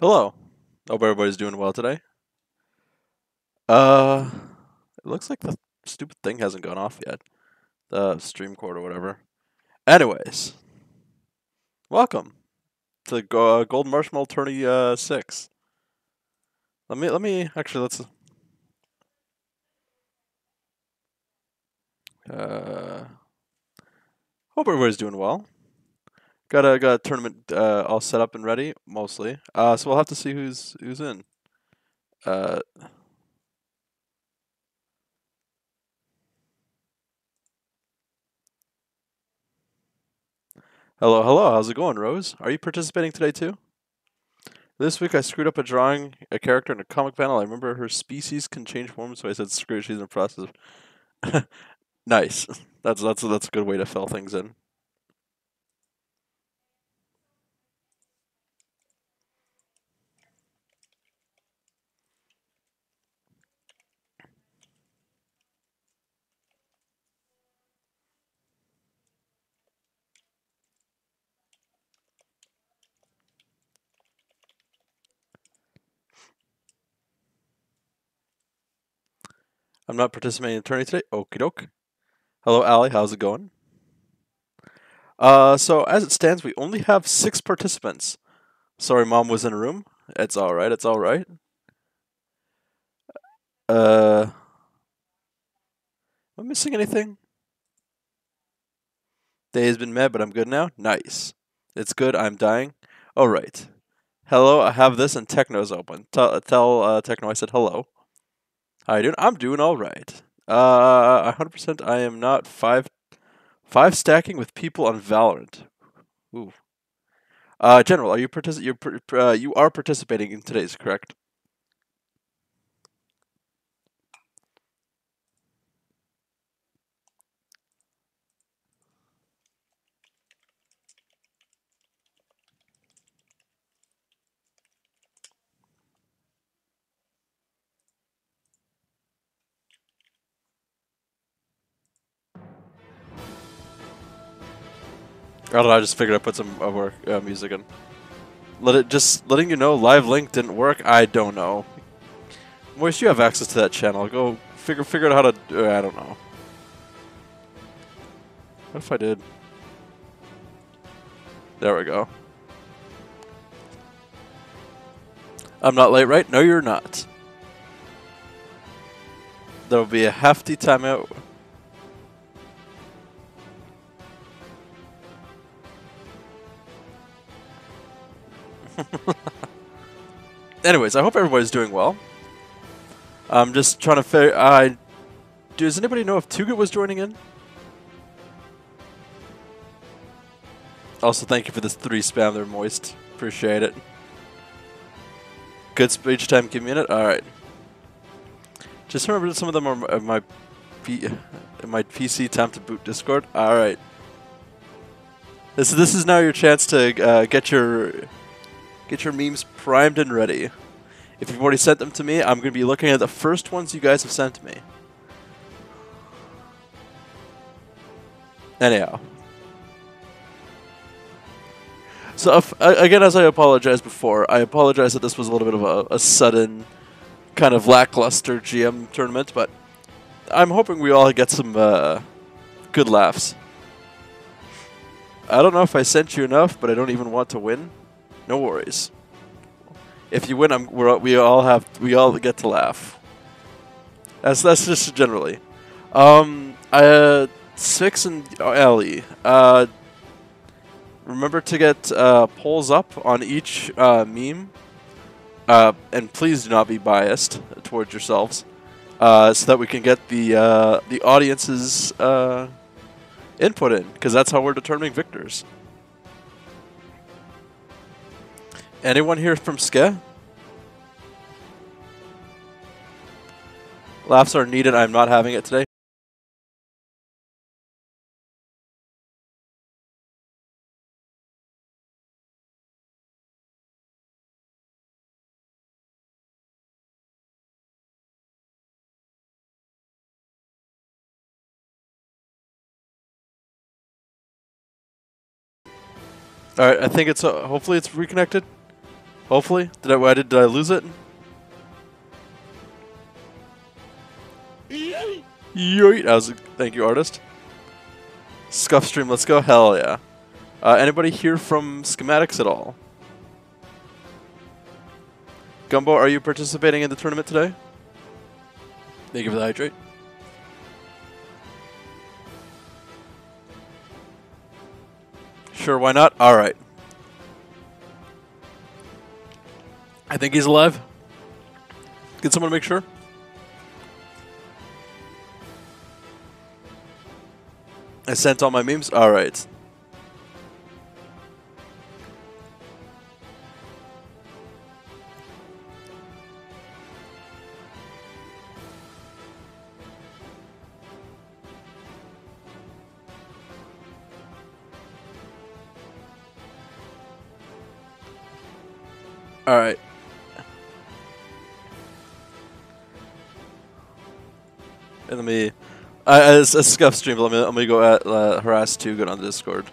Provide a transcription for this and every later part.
Hello. Hope everybody's doing well today. Uh, it looks like the stupid thing hasn't gone off yet. The stream cord or whatever. Anyways, welcome to uh, Golden Marshmallow Tourney uh, Six. Let me let me actually let's. Uh, hope everybody's doing well. Got a got a tournament uh, all set up and ready, mostly. Uh, so we'll have to see who's who's in. Uh, hello, hello. How's it going, Rose? Are you participating today too? This week I screwed up a drawing a character in a comic panel. I remember her species can change forms, so I said screw it. She's in the process. nice. That's that's that's a good way to fill things in. I'm not participating in the tourney today. Okie doke. Hello, Allie. How's it going? Uh, so as it stands, we only have six participants. Sorry, mom was in a room. It's all right. It's all right. Uh, am I missing anything? Day has been met, but I'm good now. Nice. It's good. I'm dying. All right. Hello. I have this, and Techno's open. Tell tell uh, Techno I said hello. How you doing? I'm doing all right. Uh, 100%. I am not five five stacking with people on Valorant. Ooh. Uh, General, are you partici- you're, uh, you are participating in today's, correct? I don't know. I just figured I'd put some uh, work uh, music in. Let it just letting you know live link didn't work. I don't know. Moist, you have access to that channel. Go figure figure out how to. do I don't know. What if I did? There we go. I'm not late, right? No, you're not. There will be a hefty timeout. Anyways, I hope everybody's doing well. I'm just trying to figure. Uh, does anybody know if Tugut was joining in? Also, thank you for this three spam there, Moist. Appreciate it. Good speech time community. All right. Just remember that some of them are uh, my P my PC time to boot Discord. All right. This this is now your chance to uh, get your get your memes primed and ready. If you've already sent them to me, I'm going to be looking at the first ones you guys have sent me. Anyhow. So, if, again, as I apologized before, I apologize that this was a little bit of a, a sudden, kind of lackluster GM tournament, but I'm hoping we all get some uh, good laughs. I don't know if I sent you enough, but I don't even want to win. No worries. If you win, I'm, we all have we all get to laugh. That's that's just generally. Um, uh, Six and Ellie. Uh, remember to get uh, polls up on each uh, meme uh, and please do not be biased towards yourselves, uh, so that we can get the uh, the audience's uh, input in, because that's how we're determining victors. Anyone here from SKE? Laughs are needed. I'm not having it today. All right, I think it's uh, hopefully it's reconnected. Hopefully, did I did, did I lose it? Yoit! I was thank you, artist. Scuff stream, let's go! Hell yeah! Uh, anybody here from schematics at all? Gumbo, are you participating in the tournament today? Thank you for the hydrate. Sure, why not? Alright. I think he's alive. Get someone to make sure? I sent all my memes? Alright. Alright. Let me, uh, as a scuff stream, let me let me go at uh, harass two good on the Discord.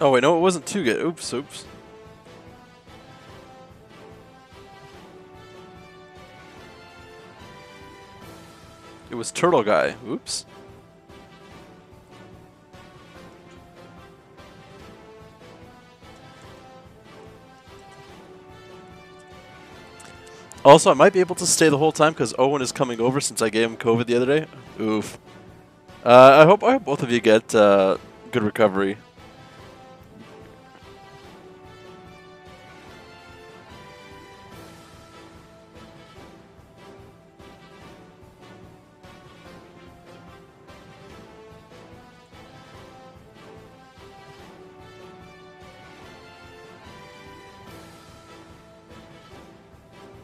Oh wait, no, it wasn't too good. Oops, oops. It was Turtle Guy. Oops. Also, I might be able to stay the whole time because Owen is coming over since I gave him COVID the other day. Oof. Uh, I hope I hope both of you get uh, good recovery.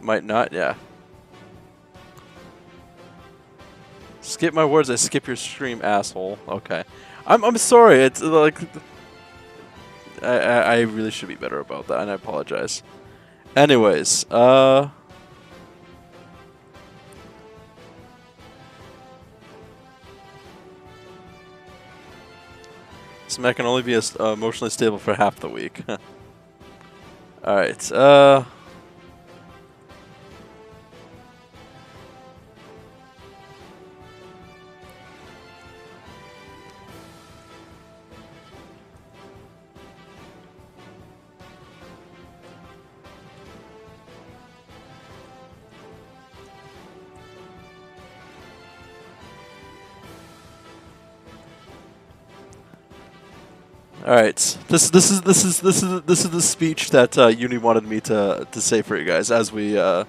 Might not, yeah. Skip my words, I skip your stream, asshole. Okay. I'm, I'm sorry, it's like... I, I, I really should be better about that, and I apologize. Anyways, uh... Smack can only be uh, emotionally stable for half the week. Alright, uh... All right, this this is this is this is this is the speech that uh, Uni wanted me to to say for you guys as we uh,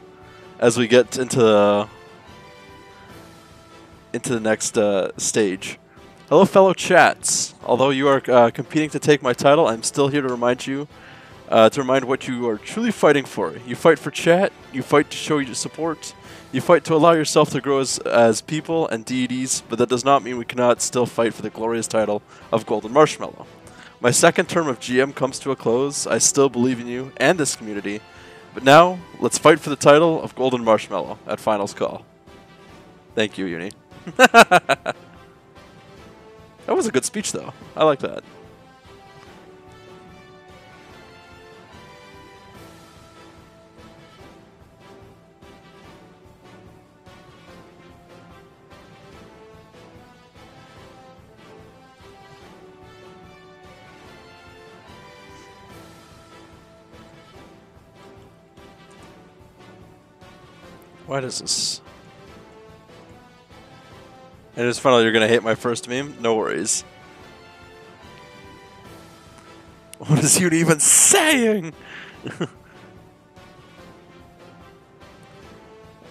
as we get into the, into the next uh, stage. Hello, fellow chats. Although you are uh, competing to take my title, I'm still here to remind you uh, to remind what you are truly fighting for. You fight for chat. You fight to show your support. You fight to allow yourself to grow as, as people and deities, but that does not mean we cannot still fight for the glorious title of Golden Marshmallow. My second term of GM comes to a close. I still believe in you and this community. But now, let's fight for the title of Golden Marshmallow at Finals Call. Thank you, Uni. that was a good speech, though. I like that. Why does this... And it's funny you're gonna hate my first meme. No worries. What is you even saying?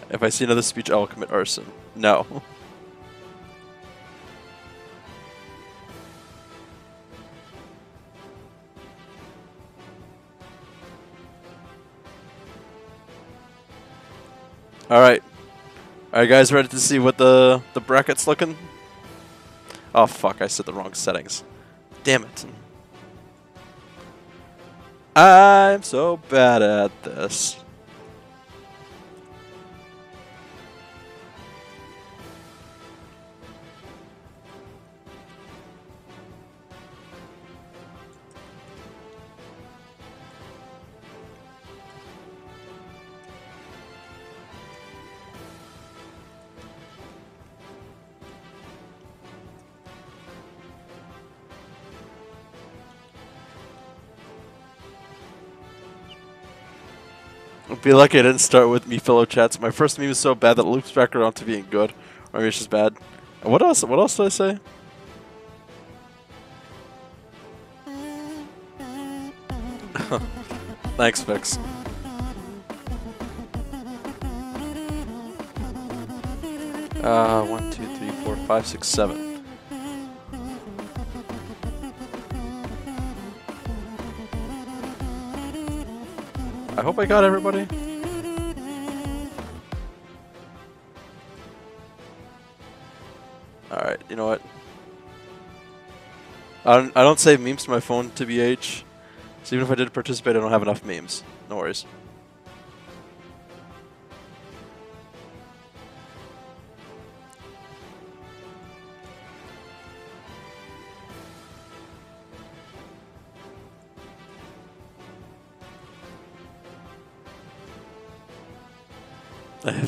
if I see another speech, I will commit arson. No. All right. All right, guys, ready to see what the the bracket's looking? Oh fuck! I set the wrong settings. Damn it. I'm so bad at this. Be lucky I didn't start with me fellow chats. My first meme is so bad that it loops back around to being good. Or maybe it's just bad. What else? What else did I say? Thanks, Fix. Uh, one, two, three, four, five, six, seven. Hope I got everybody. Alright, you know what? I don't, I don't save memes to my phone to BH. So even if I did participate, I don't have enough memes. No worries.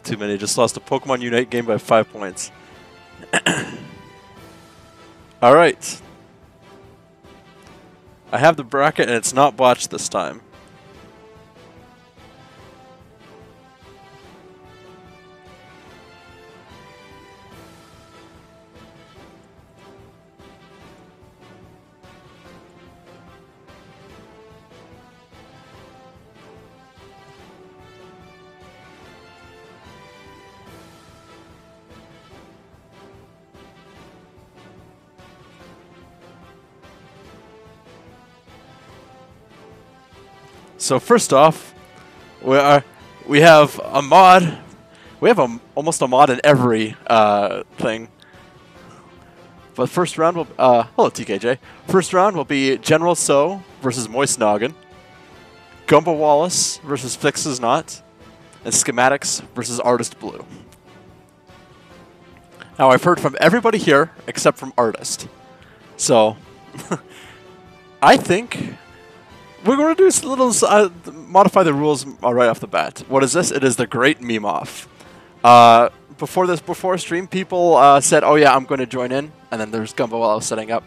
Too many. Just lost a Pokemon Unite game by five points. Alright. I have the bracket and it's not botched this time. So first off, we are we have a mod. We have a, almost a mod in every uh, thing. But first round will uh, hello TKJ. First round will be General So versus Moist Noggin, Gumbo Wallace versus Fixes Not, and Schematics versus Artist Blue. Now I've heard from everybody here except from Artist, so I think we're going to do a little uh, modify the rules uh, right off the bat. What is this? It is the Great Meme Off. Uh, before this, before stream, people uh, said, "Oh yeah, I'm going to join in," and then there's Gumbo while I was setting up.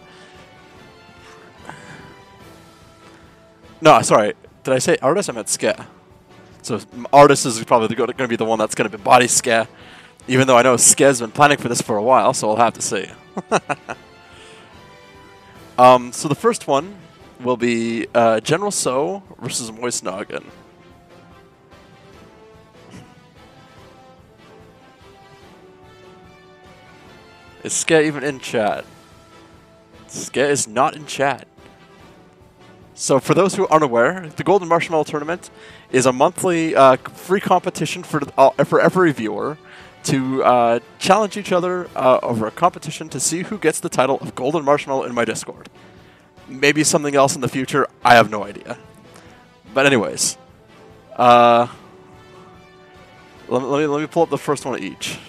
No, sorry. Did I say artist? I meant scare. So artist is probably going to be the one that's going to be body scare. Even though I know Scare's been planning for this for a while, so we'll have to see. um, so the first one will be uh, General So versus Moist Noggin. Is Ska even in chat? Ska is not in chat. So for those who are unaware, the Golden Marshmallow Tournament is a monthly uh, free competition for uh, for every viewer to uh, challenge each other uh, over a competition to see who gets the title of Golden Marshmallow in my Discord. Maybe something else in the future. I have no idea. But anyways, uh, let, let me let me pull up the first one of each.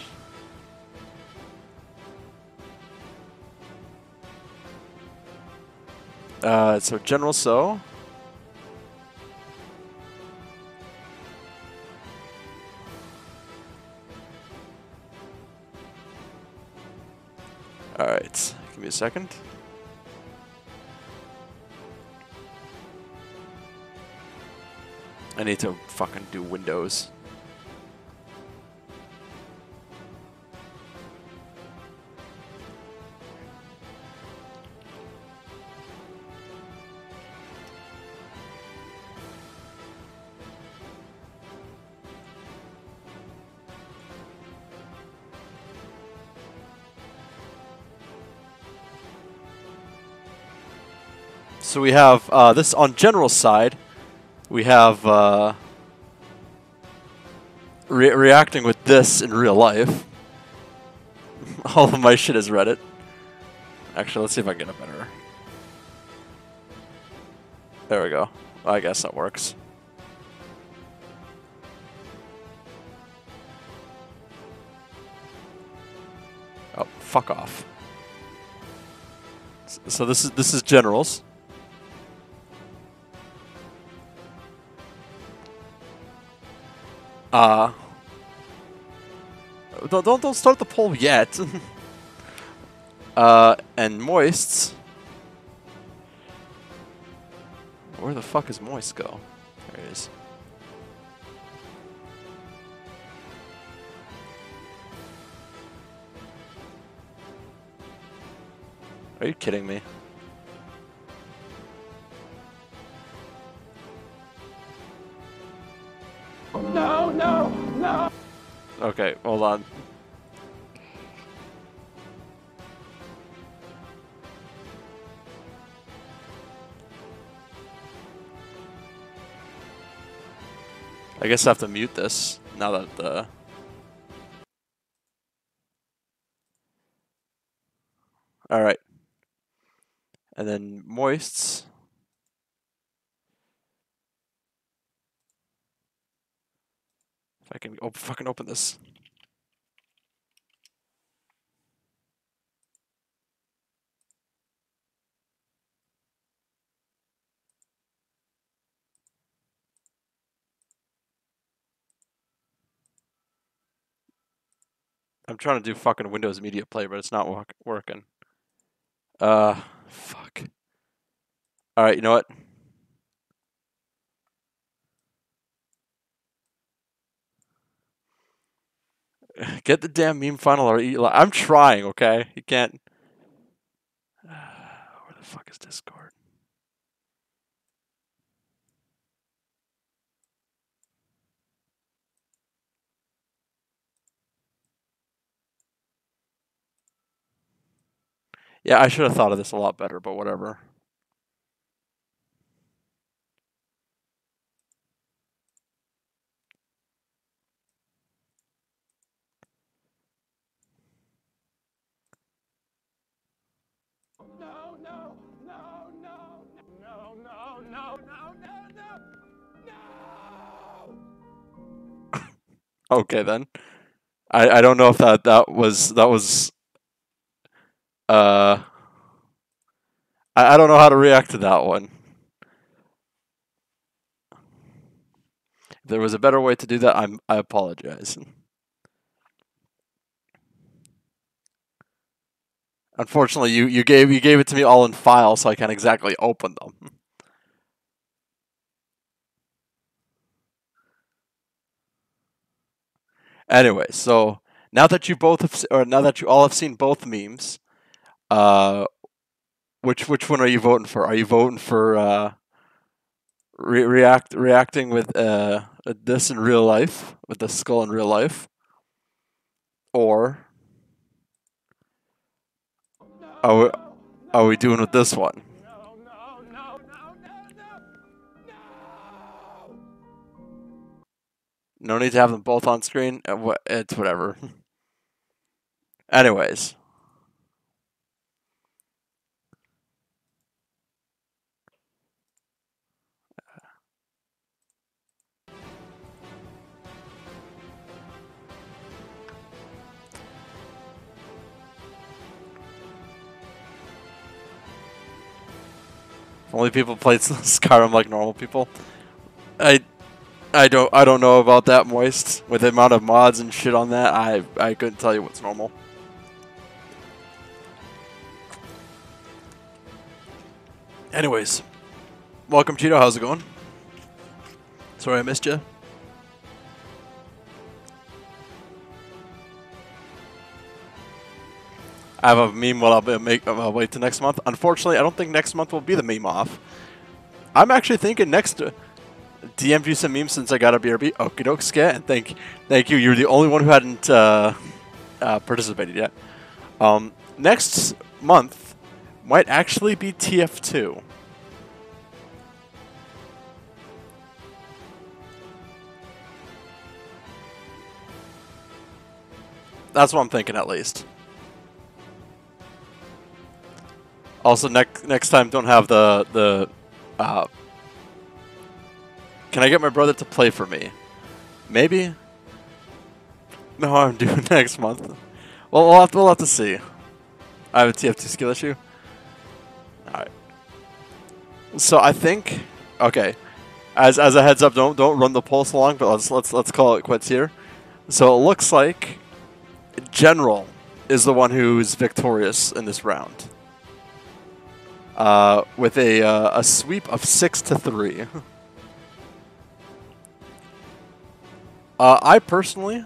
Uh, so General So. All right, give me a second. I need to fucking do Windows. So we have uh, this on general side. We have uh, re reacting with this in real life. All of my shit is Reddit. Actually, let's see if I can get a better. There we go. I guess that works. Oh, fuck off. So this is this is generals. Uh don't don't, don't start the poll yet. uh and moists. Where the fuck is moist go? There he is. Are you kidding me? No, no, no. Okay, hold on. I guess I have to mute this now that the. All right. And then moists. If I can op fucking open this. I'm trying to do fucking Windows Media Play, but it's not work working. Uh, fuck. All right, you know what? Get the damn meme funnel or. I'm trying, okay? You can't. Where the fuck is Discord? Yeah, I should have thought of this a lot better, but whatever. Okay then. I I don't know if that that was that was uh I I don't know how to react to that one. If there was a better way to do that, I'm I apologize. Unfortunately, you, you gave you gave it to me all in file, so I can't exactly open them. Anyway, so now that you both have, or now that you all have seen both memes, uh, which which one are you voting for? Are you voting for uh, re- react reacting with uh, this in real life, with the skull in real life, or are we, are we doing with this one? No need to have them both on screen. Uh, It's whatever. Anyways. If only people played Skyrim like normal people. I I don't I don't know about that moist. With the amount of mods and shit on that, I I couldn't tell you what's normal. Anyways, welcome Cheeto. How's it going? Sorry I missed you. I have a meme. Well, I'll make. I'll wait till next month. Unfortunately, I don't think next month will be the meme off. I'm actually thinking next. DM'd you some memes since I got a BRB. Okie doke, Skat, and thank, thank you. You're the only one who hadn't uh, uh, participated yet. Um, next month might actually be TF2. That's what I'm thinking, at least. Also, next next time, don't have the the uh, can I get my brother to play for me? Maybe. No, I'm doing next month. Well, we'll have to, we'll have to see. I have a TF2 skill issue. All right. So I think, okay, as as a heads up, don't don't run the pulse along, but let's let's let's call it quits here. So it looks like General is the one who's victorious in this round. Uh, with a uh, a sweep of six to three. uh, I personally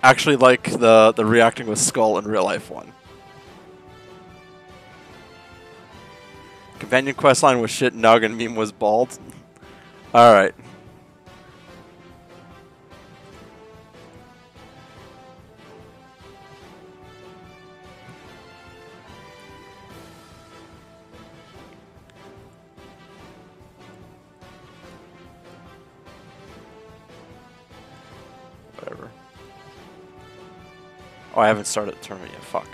actually like the the reacting with skull in real life one. Companion questline was shit. Noggin meme was bald. All Oh, I haven't started the tournament yet. Fuck.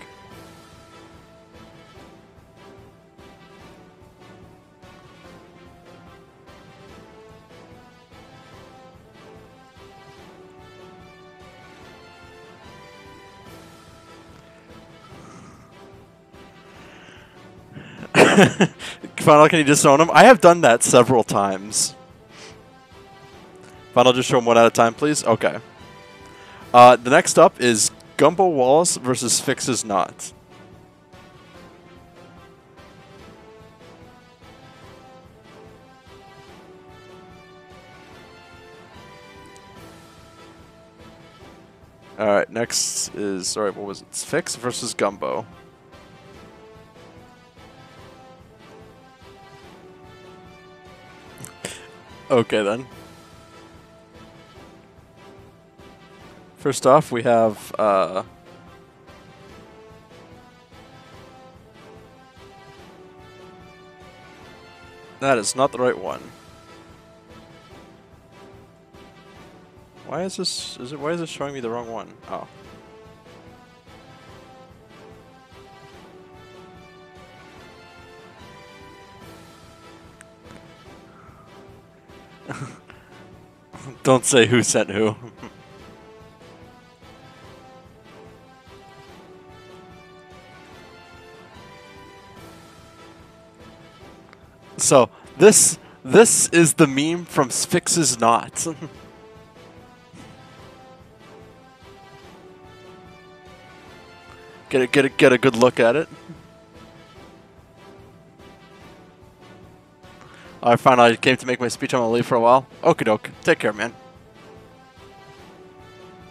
Final, can you disown him? I have done that several times. Final, just show him one at a time, please. Okay. Uh, the next up is Gumbo Wallace versus Fixes Not. Alright, next is, sorry, what was it? It's Fix versus Gumbo. okay then. First off, we have uh, that is not the right one. Why is this? Is it? Why is it showing me the wrong one? Oh. Don't say who sent who. So this this is the meme from Sphinx's Knot. get a get a get a good look at it. I found I came to make my speech. I'm gonna leave for a while. Okie doke. Take care, man.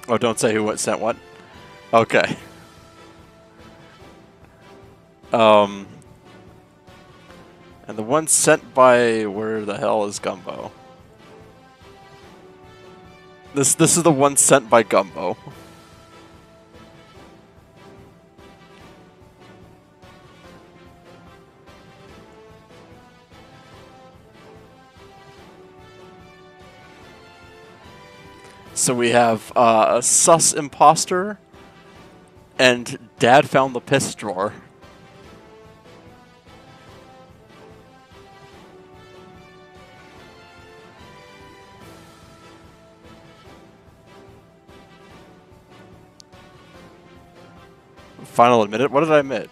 Oh, don't say who sent what. Okay. Um. And the one sent by where the hell is Gumbo? This this is the one sent by Gumbo. So we have uh, a sus imposter and dad found the piss drawer. Final admit it. What did I admit?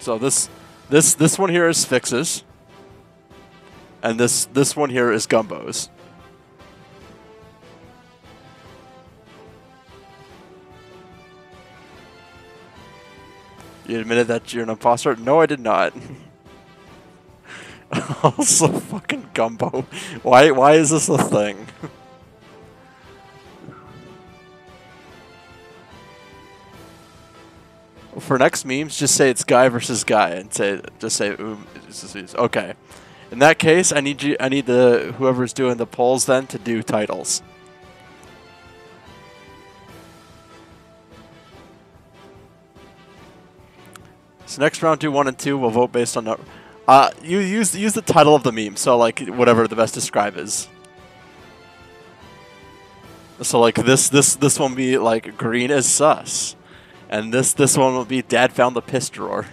So this this this one here is fixes. And this this one here is gumbos. You admitted that you're an imposter? No, I did not. also fucking gumbo. Why why is this a thing? For next memes, just say it's guy versus guy, and say just say okay. In that case, I need you. I need the whoever's doing the polls then to do titles. So next round, do one and two. We'll vote based on. Uh, you use use the title of the meme. So like whatever the best describe is. So like this this this one be like green is sus, and this this one will be dad found the piss drawer.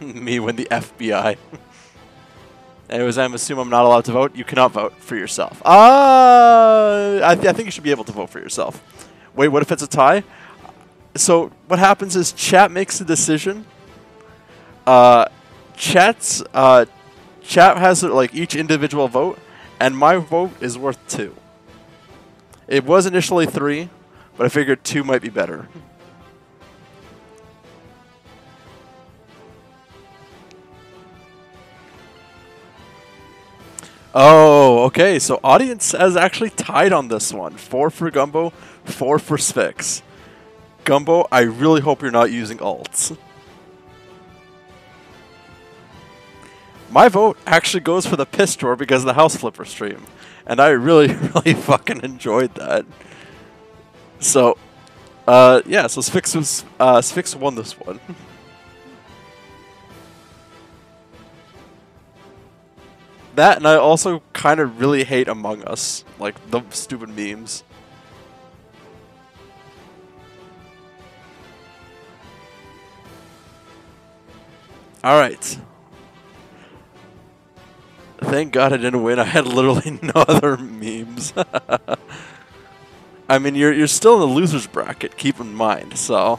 Me when the FBI. Anyways, I'm assuming I'm not allowed to vote. You cannot vote for yourself. Uh, I, th- I think you should be able to vote for yourself. Wait, what if it's a tie? So what happens is chat makes a decision. Uh, chat's uh, chat has like each individual vote, and my vote is worth two. It was initially three, but I figured two might be better. Oh, okay. So audience has actually tied on this one. Four for Gumbo, four for Sphinx. Gumbo, I really hope you're not using alts. My vote actually goes for the piss drawer because of the house flipper stream. And I really, really fucking enjoyed that. So, uh, yeah, so Sphinx was, uh, Sphinx won this one. that and I also kind of really hate Among Us, like the stupid memes. All right. Thank God I didn't win. I had literally no other memes. I mean, you're you're still in the losers bracket. Keep in mind. So,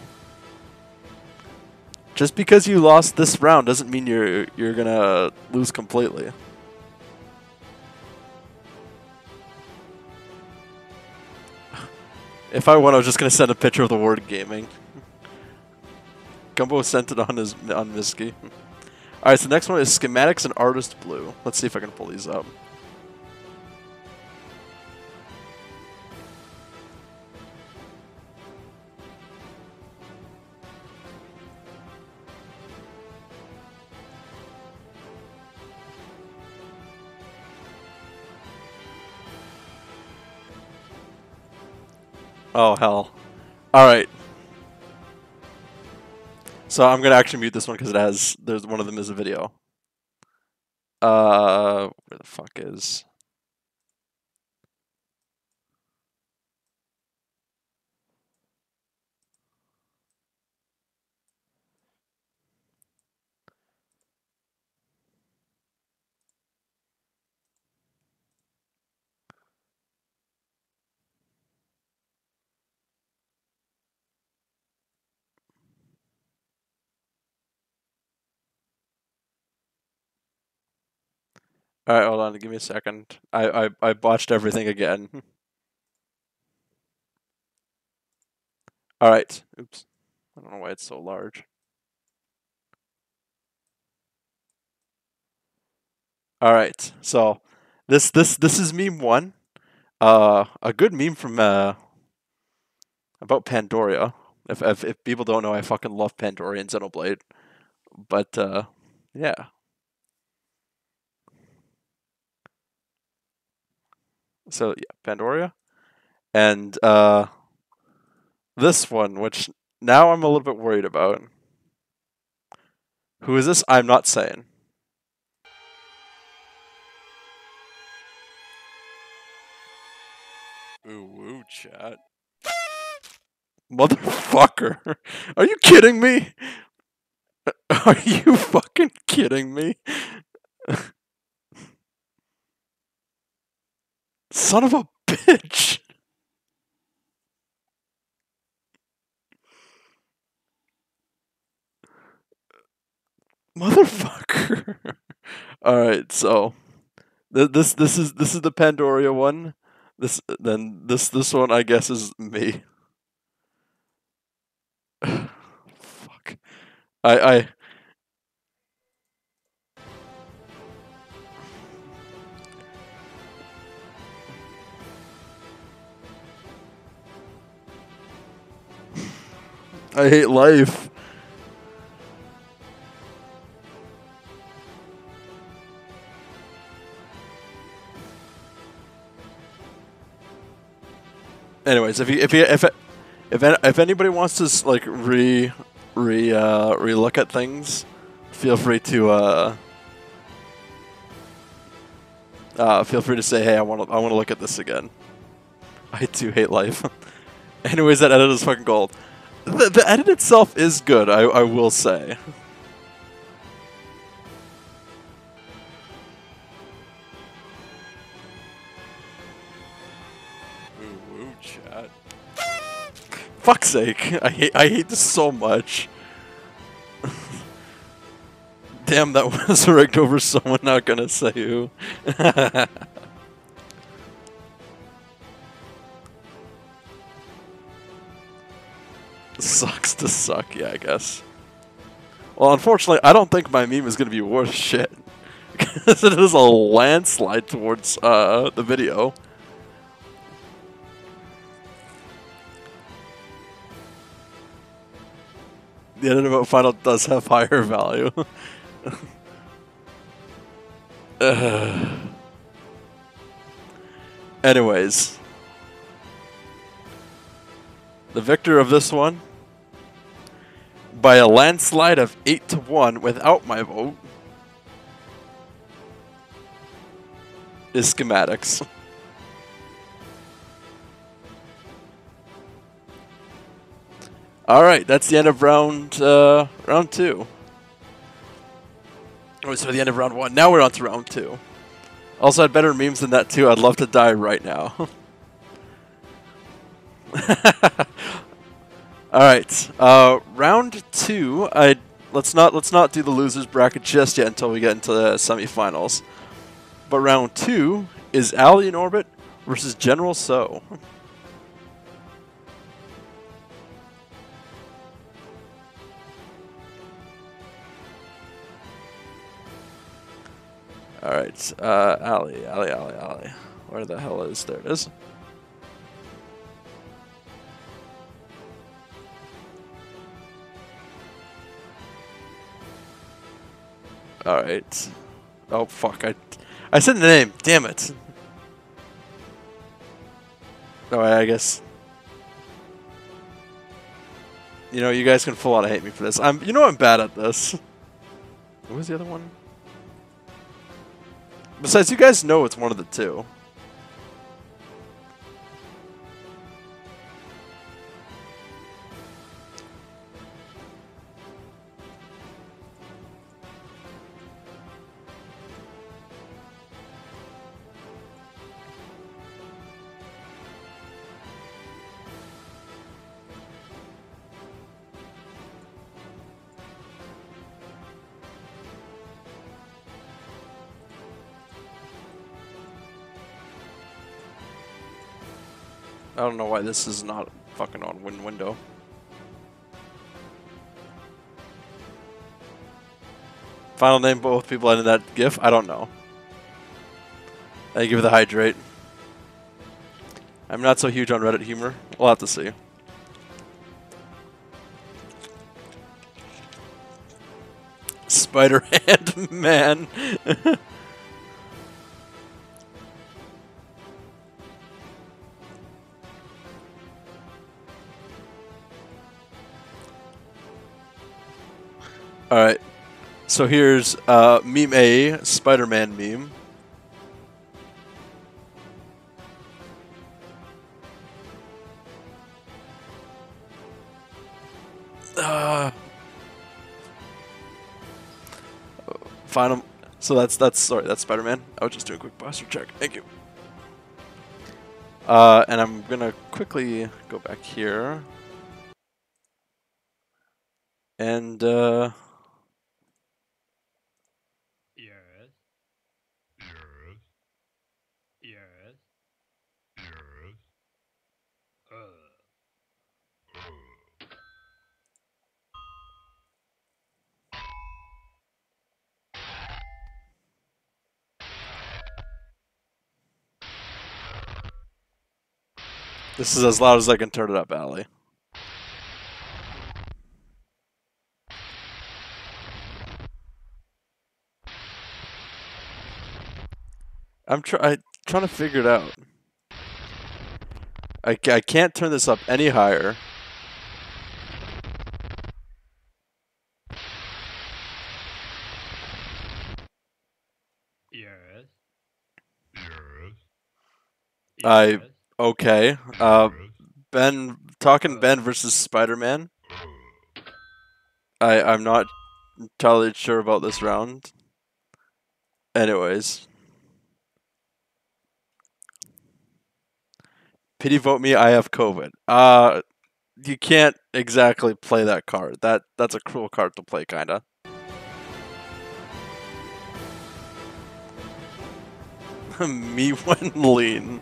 just because you lost this round doesn't mean you're you're gonna lose completely. If I won, I was just gonna send a picture of the word gaming. Gumbo sent it on his on Misky. All right, so the next one is schematics and artist blue. Let's see if I can pull these up. Oh hell! All right. So I'm gonna actually mute this one because it has. There's one of them is a video. Uh, where the fuck is? All right, hold on. Give me a second. I I I botched everything again. All right. Oops. I don't know why it's so large. All right. So this this this is meme one. Uh, a good meme from uh about Pandoria. If if if people don't know, I fucking love Pandoria and Xenoblade. But uh, yeah. So yeah, Pandoria, and uh, this one, which now I'm a little bit worried about. Who is this? I'm not saying. Ooh, ooh, chat. Motherfucker. Are you kidding me? Are you fucking kidding me? Son of a bitch. Motherfucker. All right, so th- this this is this is the Pandoria one. This then this this one I guess is me. Fuck. I I I hate life. Anyways, if you if you if If if anybody wants to like re re uh, re look at things, feel free to uh, uh, feel free to say, hey, I want to I want to look at this again. I do hate life. Anyways, that edit is fucking gold. The, the edit itself is good. I I will say. Ooh, ooh, chat. Fuck's sake! I hate I hate this so much. Damn, that was rigged over someone. Not gonna say who. Sucks to suck, yeah, I guess. Well, unfortunately, I don't think my meme is gonna be worth shit because it is a landslide towards uh, the video. The edit about final does have higher value. Anyways, the victor of this one by a landslide of 8 to 1 without my vote is schematics. All right, that's the end of round uh, round two. Oh, so the end of round one. Now we're on to round two. Also I had better memes than that too. I'd love to die right now. All right, uh, round two. I let's not let's not do the losers bracket just yet until we get into the semifinals. But round two is Ali in orbit versus General So. All right, uh, Ali, Ali, Ali, Ali. Where the hell is there? It is. All right. Oh fuck! I, I said the name. Damn it. Oh, I guess. You know, you guys can full on hate me for this. I'm. You know, I'm bad at this. What was the other one? Besides, you guys know it's one of the two. Don't know why this is not fucking on win window. Final name both people in that GIF? I don't know. I give it the hydrate. I'm not so huge on Reddit humor. We'll have to see. Spider Hand Man. All right. So here's uh, meme A, Spider-Man meme. Uh, final. So that's that's sorry. That's Spider-Man. I was just doing a quick posture check. Thank you. Uh, and I'm gonna quickly go back here. And uh, This is as loud as I can turn it up, Allie. I'm try trying to figure it out. I, I can't turn this up any higher. Yes. Yes. yes. I Okay. Uh, Ben talking Ben versus Spider Man. I I'm not entirely sure about this round. Anyways. Pity vote me, I have COVID. Uh you can't exactly play that card. That that's a cruel card to play kinda. me when lean.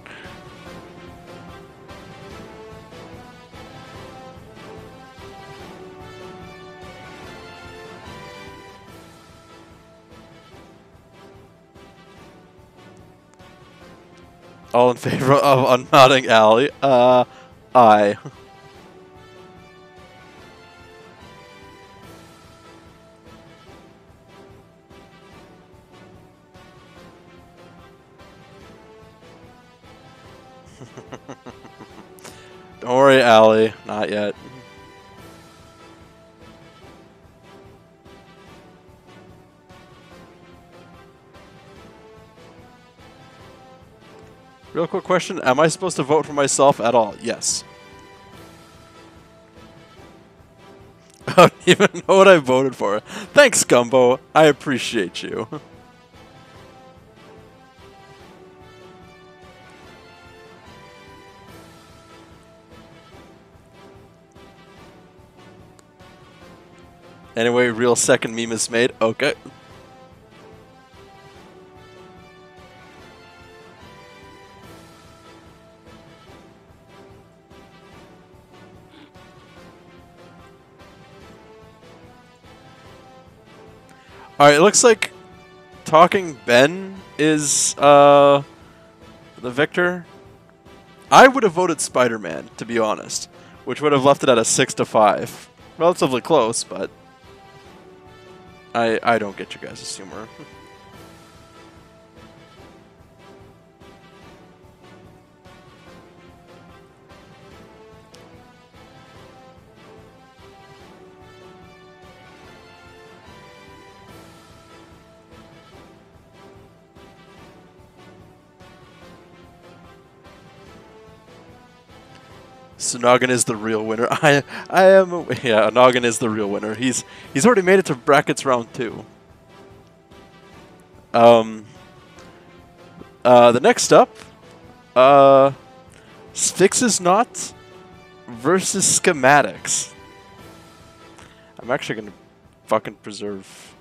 All in favor of unmodding Alley? Uh, aye. Don't worry, Allie. Not yet. Real quick question: Am I supposed to vote for myself at all? Yes. I don't even know what I voted for. Thanks, Gumbo. I appreciate you. Anyway, real second meme is made. Okay. Alright, it looks like Talking Ben is uh the victor. I would have voted Spider-Man, to be honest, which would have left it at a six to five. Relatively close, but I I don't get your guys' humor. So Noggin is the real winner. I I am yeah, Noggin is the real winner. He's he's already made it to brackets round two. Um uh the next up uh is not versus Schematics. I'm actually gonna fucking preserve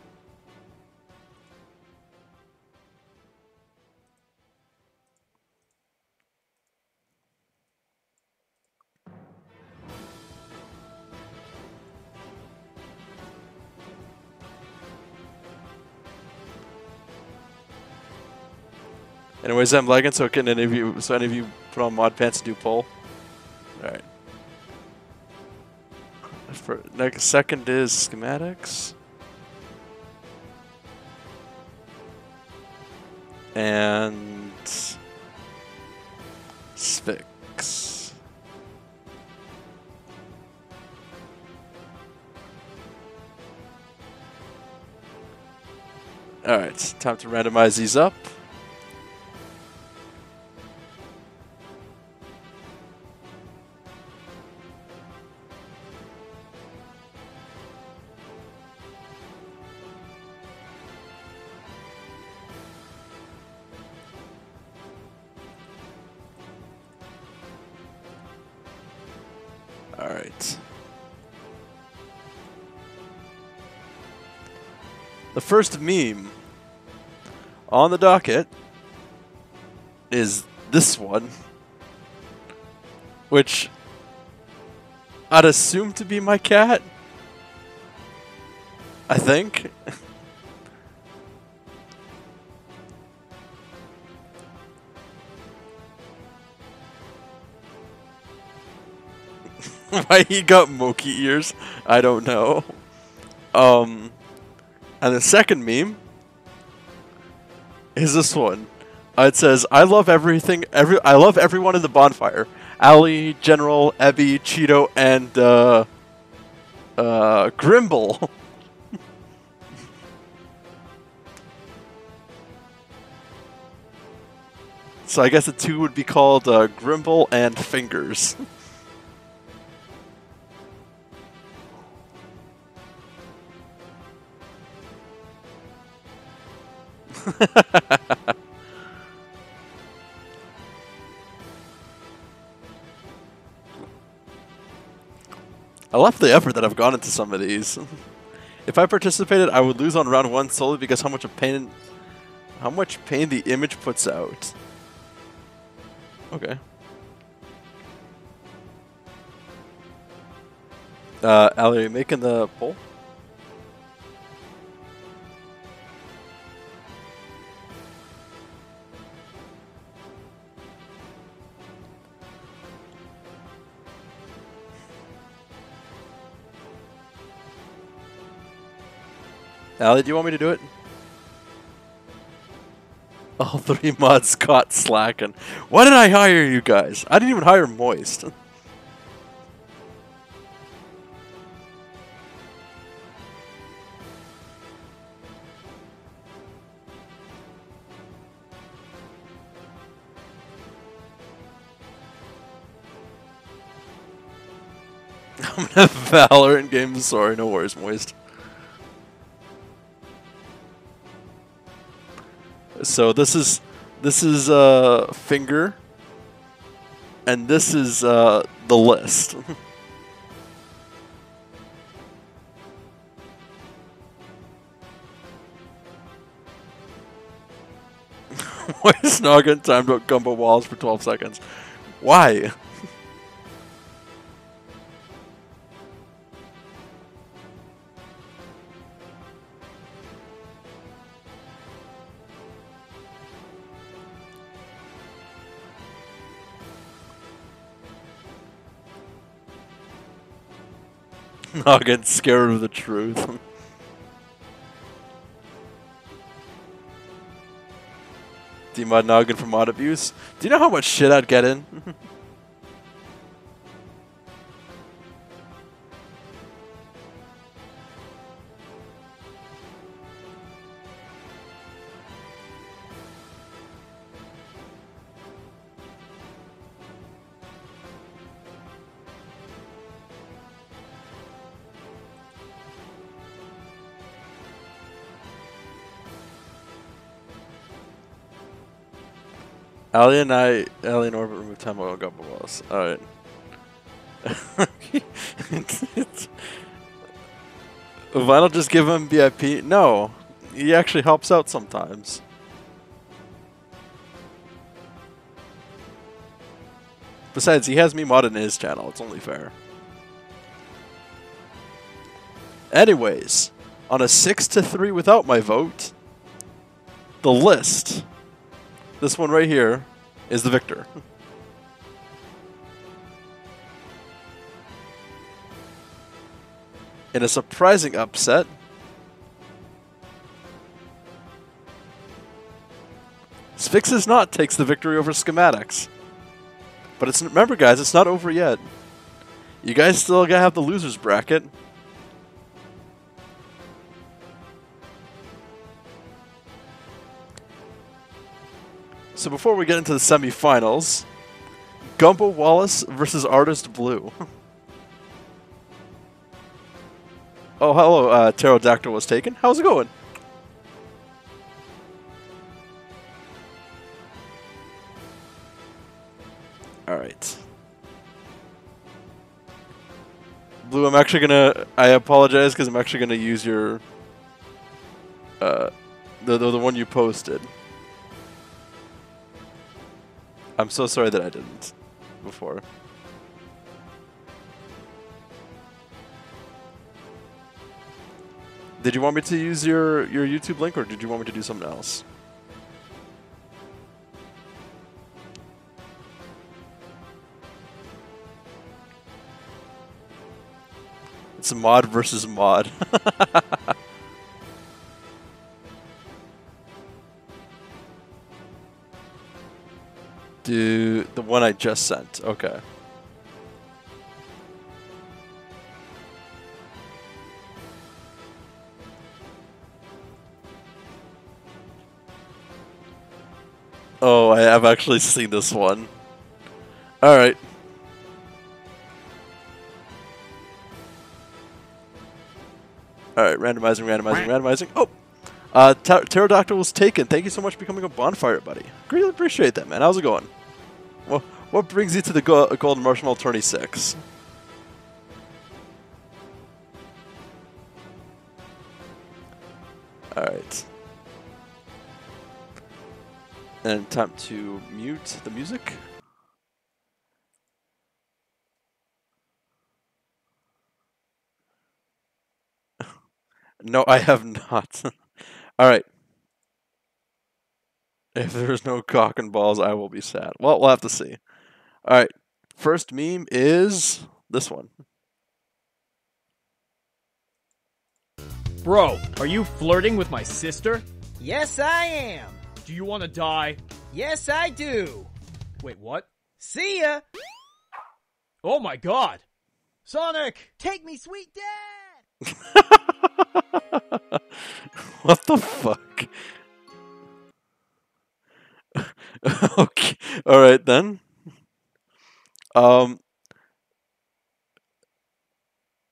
Anyways, I'm lagging, so can any of you so any of you put on mod pants and do poll? Alright. Next second is schematics. And Sphinx. Alright, time to randomize these up. First meme on the docket is this one, which I'd assume to be my cat. I think. Why he got mokey ears, I don't know. Um, and the second meme is this one. Uh, it says, "I love everything. Every I love everyone in the bonfire. Ali, General, Ebby, Cheeto, and uh, uh, Grimble." So I guess the two would be called uh, Grimble and Fingers. I love the effort that I've gone into some of these. if I participated, I would lose on round one solely because how much pain, how much pain the image puts out. Okay. Uh, Ali, making the poll? Ali, do you want me to do it? All three mods caught slacking. Why did I hire you guys? I didn't even hire Moist. I'm gonna Valorant game. Sorry, no worries, Moist. So this is this is uh finger, and this is uh the list. Why is Noggin timed out gumbo walls for 12 seconds? Why? Noggin scared of the truth. Demod Noggin for mod abuse. Do you know how much shit I'd get in? Ali and I, Ali and Orbit remove time while Gumbo Walls. Alright. Vinyl just give him VIP? No. He actually helps out sometimes. Besides, he has me modded in his channel. It's only fair. Anyways, on a 6 to 3 without my vote, the list this one right here is the victor. In a surprising upset, Sphinx is not takes the victory over schematics. But it's remember guys, it's not over yet. You guys still gotta have the losers bracket. So before we get into the semifinals, Gumbo Wallace versus Artist Blue. oh, hello, uh, Pterodactyl was taken. How's it going? Alright. Blue, I'm actually gonna... I apologize because I'm actually gonna use your... Uh, the, the, the one you posted. I'm so sorry that I didn't before. Did you want me to use your, your YouTube link or did you want me to do something else? It's mod versus mod. Do the one I just sent. Okay. Oh, I have actually seen this one. All right. All right, randomizing, randomizing, randomizing. Oh, uh, Pter- pterodactyl was taken. Thank you so much for becoming a bonfire buddy. Greatly appreciate that, man. How's it going? What brings you to the go- Golden Marshmallow 26? Alright. And time to mute the music. no, I have not. Alright. If there's no cock and balls, I will be sad. Well, we'll have to see. Alright. First meme is this one. Bro, are you flirting with my sister? Yes, I am. Do you want to die? Yes, I do. Wait, what? See ya. Oh my god! Sonic! Take me, sweet dad. what the fuck? okay. All right then. Um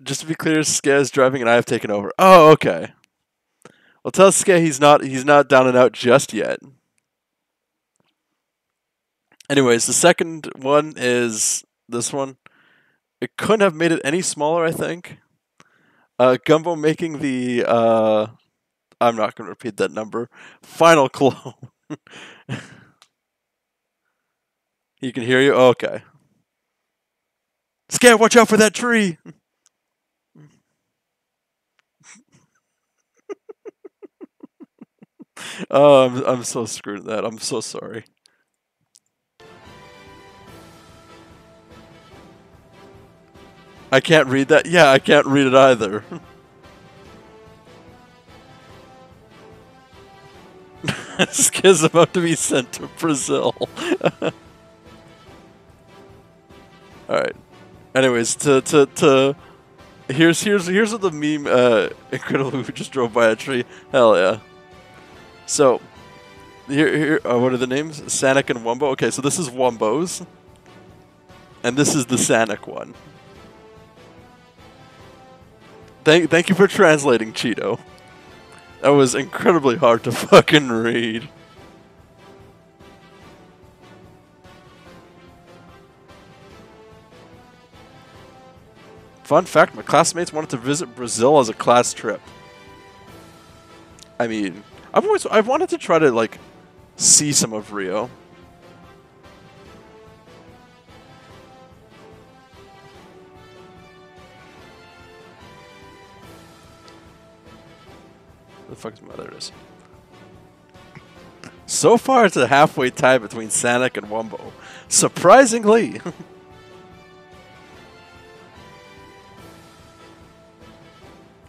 just to be clear, Ska is driving and I have taken over. Oh, okay. Well, tell Ska he's not he's not down and out just yet. Anyways, the second one is this one. It couldn't have made it any smaller, I think. Uh, Gumbo making the uh, I'm not going to repeat that number. Final clone. he can hear you. okay. Ska, watch out for that tree. oh, I'm I'm so screwed at that. I'm so sorry. I can't read that. Yeah, I can't read it either. this kid's about to be sent to Brazil. Alright. Anyways, to to to here's here's here's what the meme uh incredible who just drove by a tree. Hell yeah. So here here uh, what are the names? Sanic and Wumbo. Okay, so this is Wumbo's. And this is the Sanic one. Thank thank you for translating, Cheeto. That was incredibly hard to fucking read. Fun fact, my classmates wanted to visit Brazil as a class trip. I mean, I've always I've wanted to try to like see some of Rio. Fuck it is. So far, it's a halfway tie between Sanic and Wumbo. Surprisingly.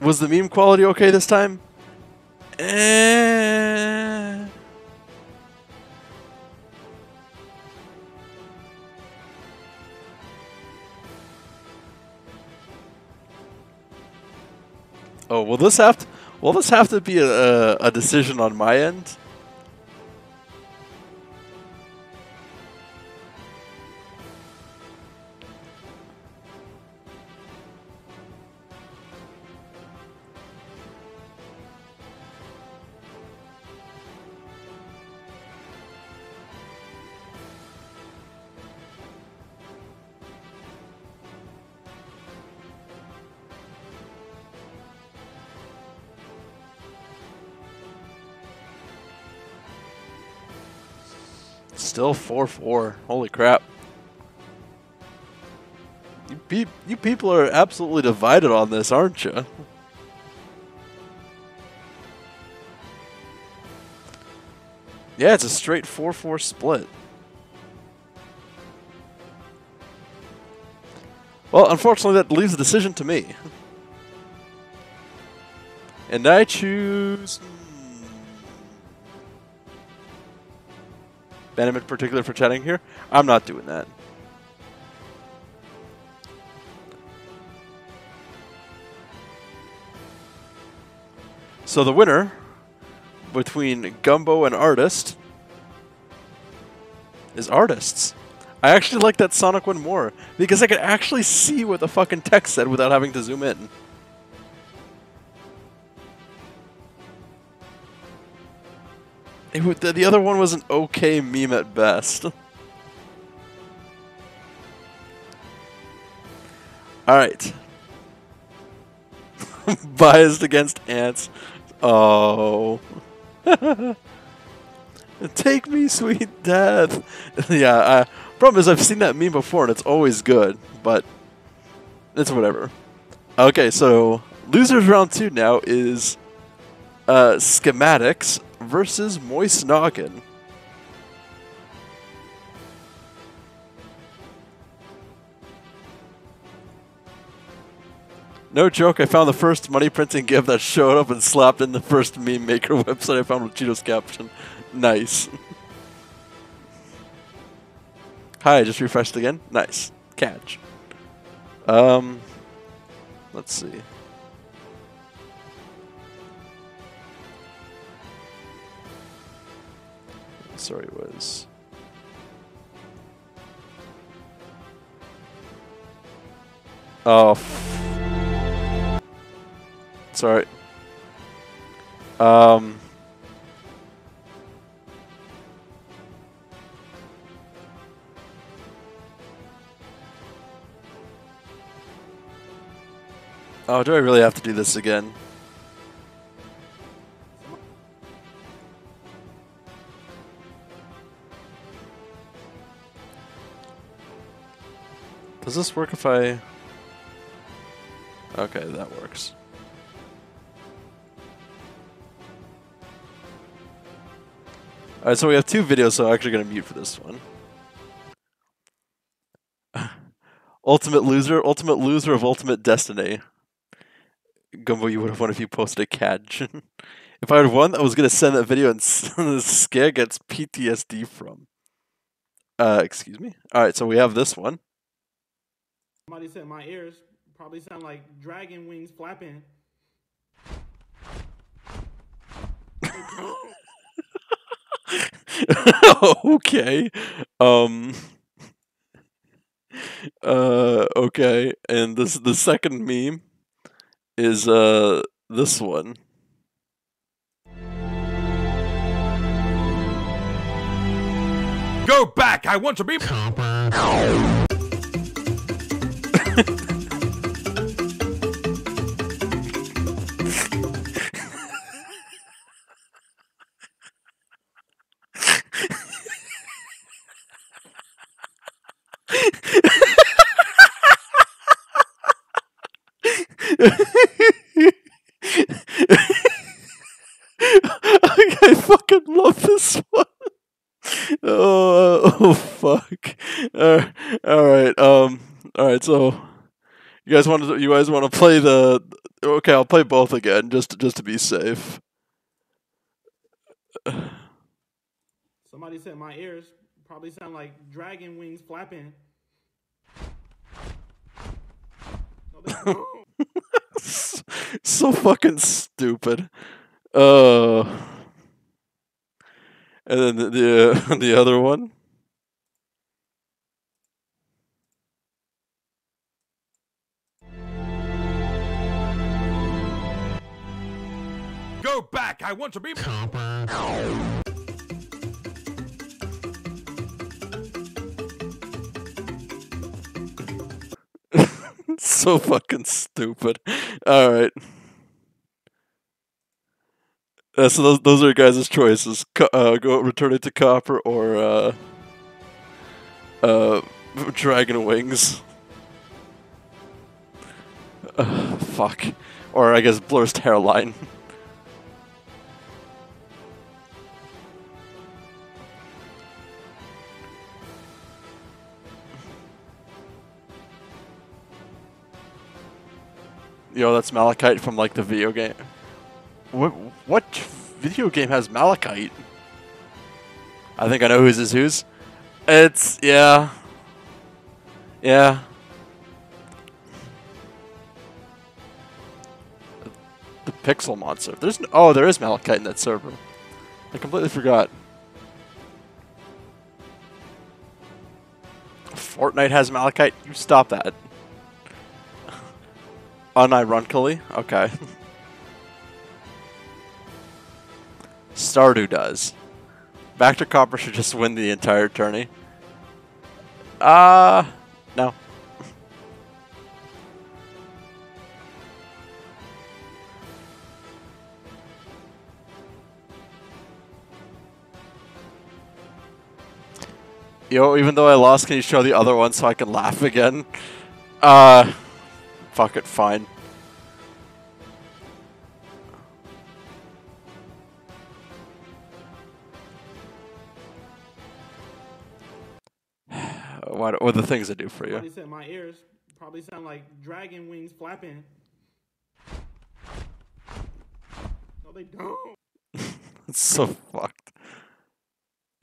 Was the meme quality okay this time? Eh. Oh, will this have to, will this have to be a, a, decision on my end? Still 4-4. Holy crap. You, pe- you people are absolutely divided on this, aren't you? Yeah, it's a straight 4-4 split. Well, unfortunately, that leaves the decision to me. And I choose... him in particular for chatting here. I'm not doing that. So the winner between Gumbo and Artist is artists. I actually like that Sonic one more because I could actually see what the fucking text said without having to zoom in. It, the, the other one was an okay meme at best. Alright. Biased against ants. Oh. Take me, sweet death. yeah, uh, problem is I've seen that meme before and it's always good, but it's whatever. Okay, so losers round two now is uh, schematics versus moist noggin. No joke, I found the first money printing GIF that showed up and slapped in the first meme maker website I found with Cheeto's caption. Nice. Hi, I just refreshed again. Nice. Catch. Um, let's see. Sorry, was. Oh. Sorry. Um. Oh, do I really have to do this again? Does this work if I... Okay, that works. Alright, so we have two videos, so I'm actually going to mute for this one. Ultimate loser, ultimate loser of ultimate destiny. Gumbo, you would have won if you posted a catch. if I had won, I was going to send that video and the scare gets PTSD from. Uh, excuse me? Alright, so we have this one. Somebody said my ears probably sound like dragon wings flapping. okay. Um uh okay. And this the second meme is uh this one. Go back! I want to be. I fucking love this one. Oh, oh fuck. Uh, all right. Um. All right. So, you guys want to? You guys want to play the? Okay, I'll play both again, just just to be safe. Somebody said my ears probably sound like dragon wings flapping. So fucking stupid. Uh. And then the the, uh, the other one. Go back! I want to be. Copper. so fucking stupid. All right. Uh, so those those are guys' choices. Co- uh, go return it to copper or uh, uh, dragon wings. Uh, fuck. Or I guess blur's hairline. Yo, that's Malachite from like the video game. What what video game has Malachite? I think I know whose is whose. It's yeah. Yeah. The Pixel Monster. There's no, oh, there is Malachite in that server. I completely forgot. Fortnite has Malachite. You stop that. Unironically? Okay. Stardew does. Back to Copper should just win the entire tourney. Uh, no. Yo, even though I lost, can you show the other one so I can laugh again? Uh, fuck it, fine. what, what are the things I do for you? Said my ears probably sound like dragon wings flapping. No, they don't. It's so fucked.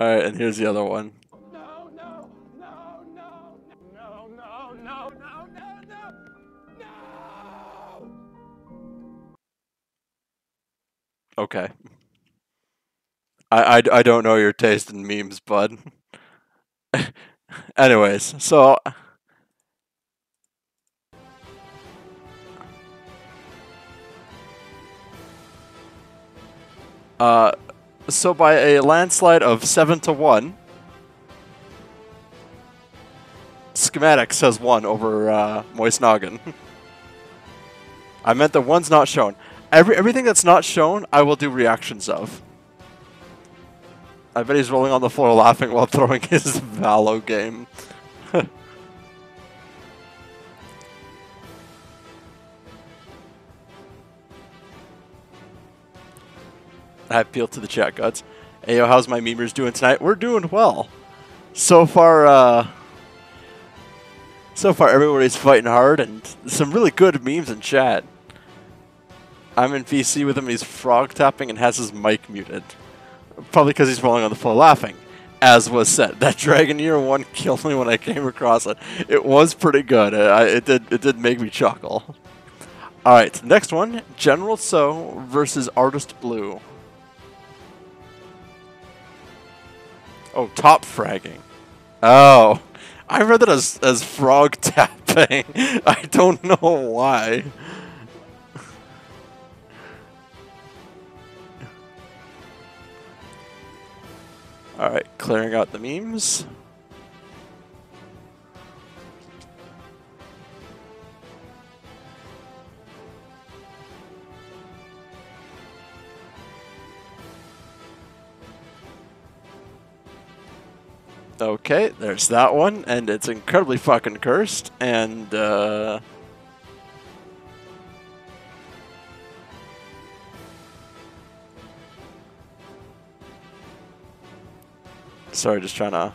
Alright, and here's the other one. Okay. I, I, I don't know your taste in memes, bud. Anyways, so uh so by a landslide of 7 to 1 Schematics has won over uh, Moist Noggin. I meant the one's not shown. Every everything that's not shown, I will do reactions of. I bet he's rolling on the floor laughing while throwing his Valo game. I appeal to the chat gods. Hey, yo, how's my memers doing tonight? We're doing well. So far, uh, so far everybody's fighting hard and some really good memes in chat. I'm in PC with him. He's frog tapping and has his mic muted. Probably because he's rolling on the floor laughing. As was said, that Dragon Year one killed me when I came across it. It was pretty good. Uh, I, it did. It did make me chuckle. All right, next one: General So versus Artist Blue. Oh, top fragging. Oh, I read that as as frog tapping. I don't know why. Alright, clearing out the memes. Okay, there's that one, and it's incredibly fucking cursed, and, uh... Sorry, just trying to...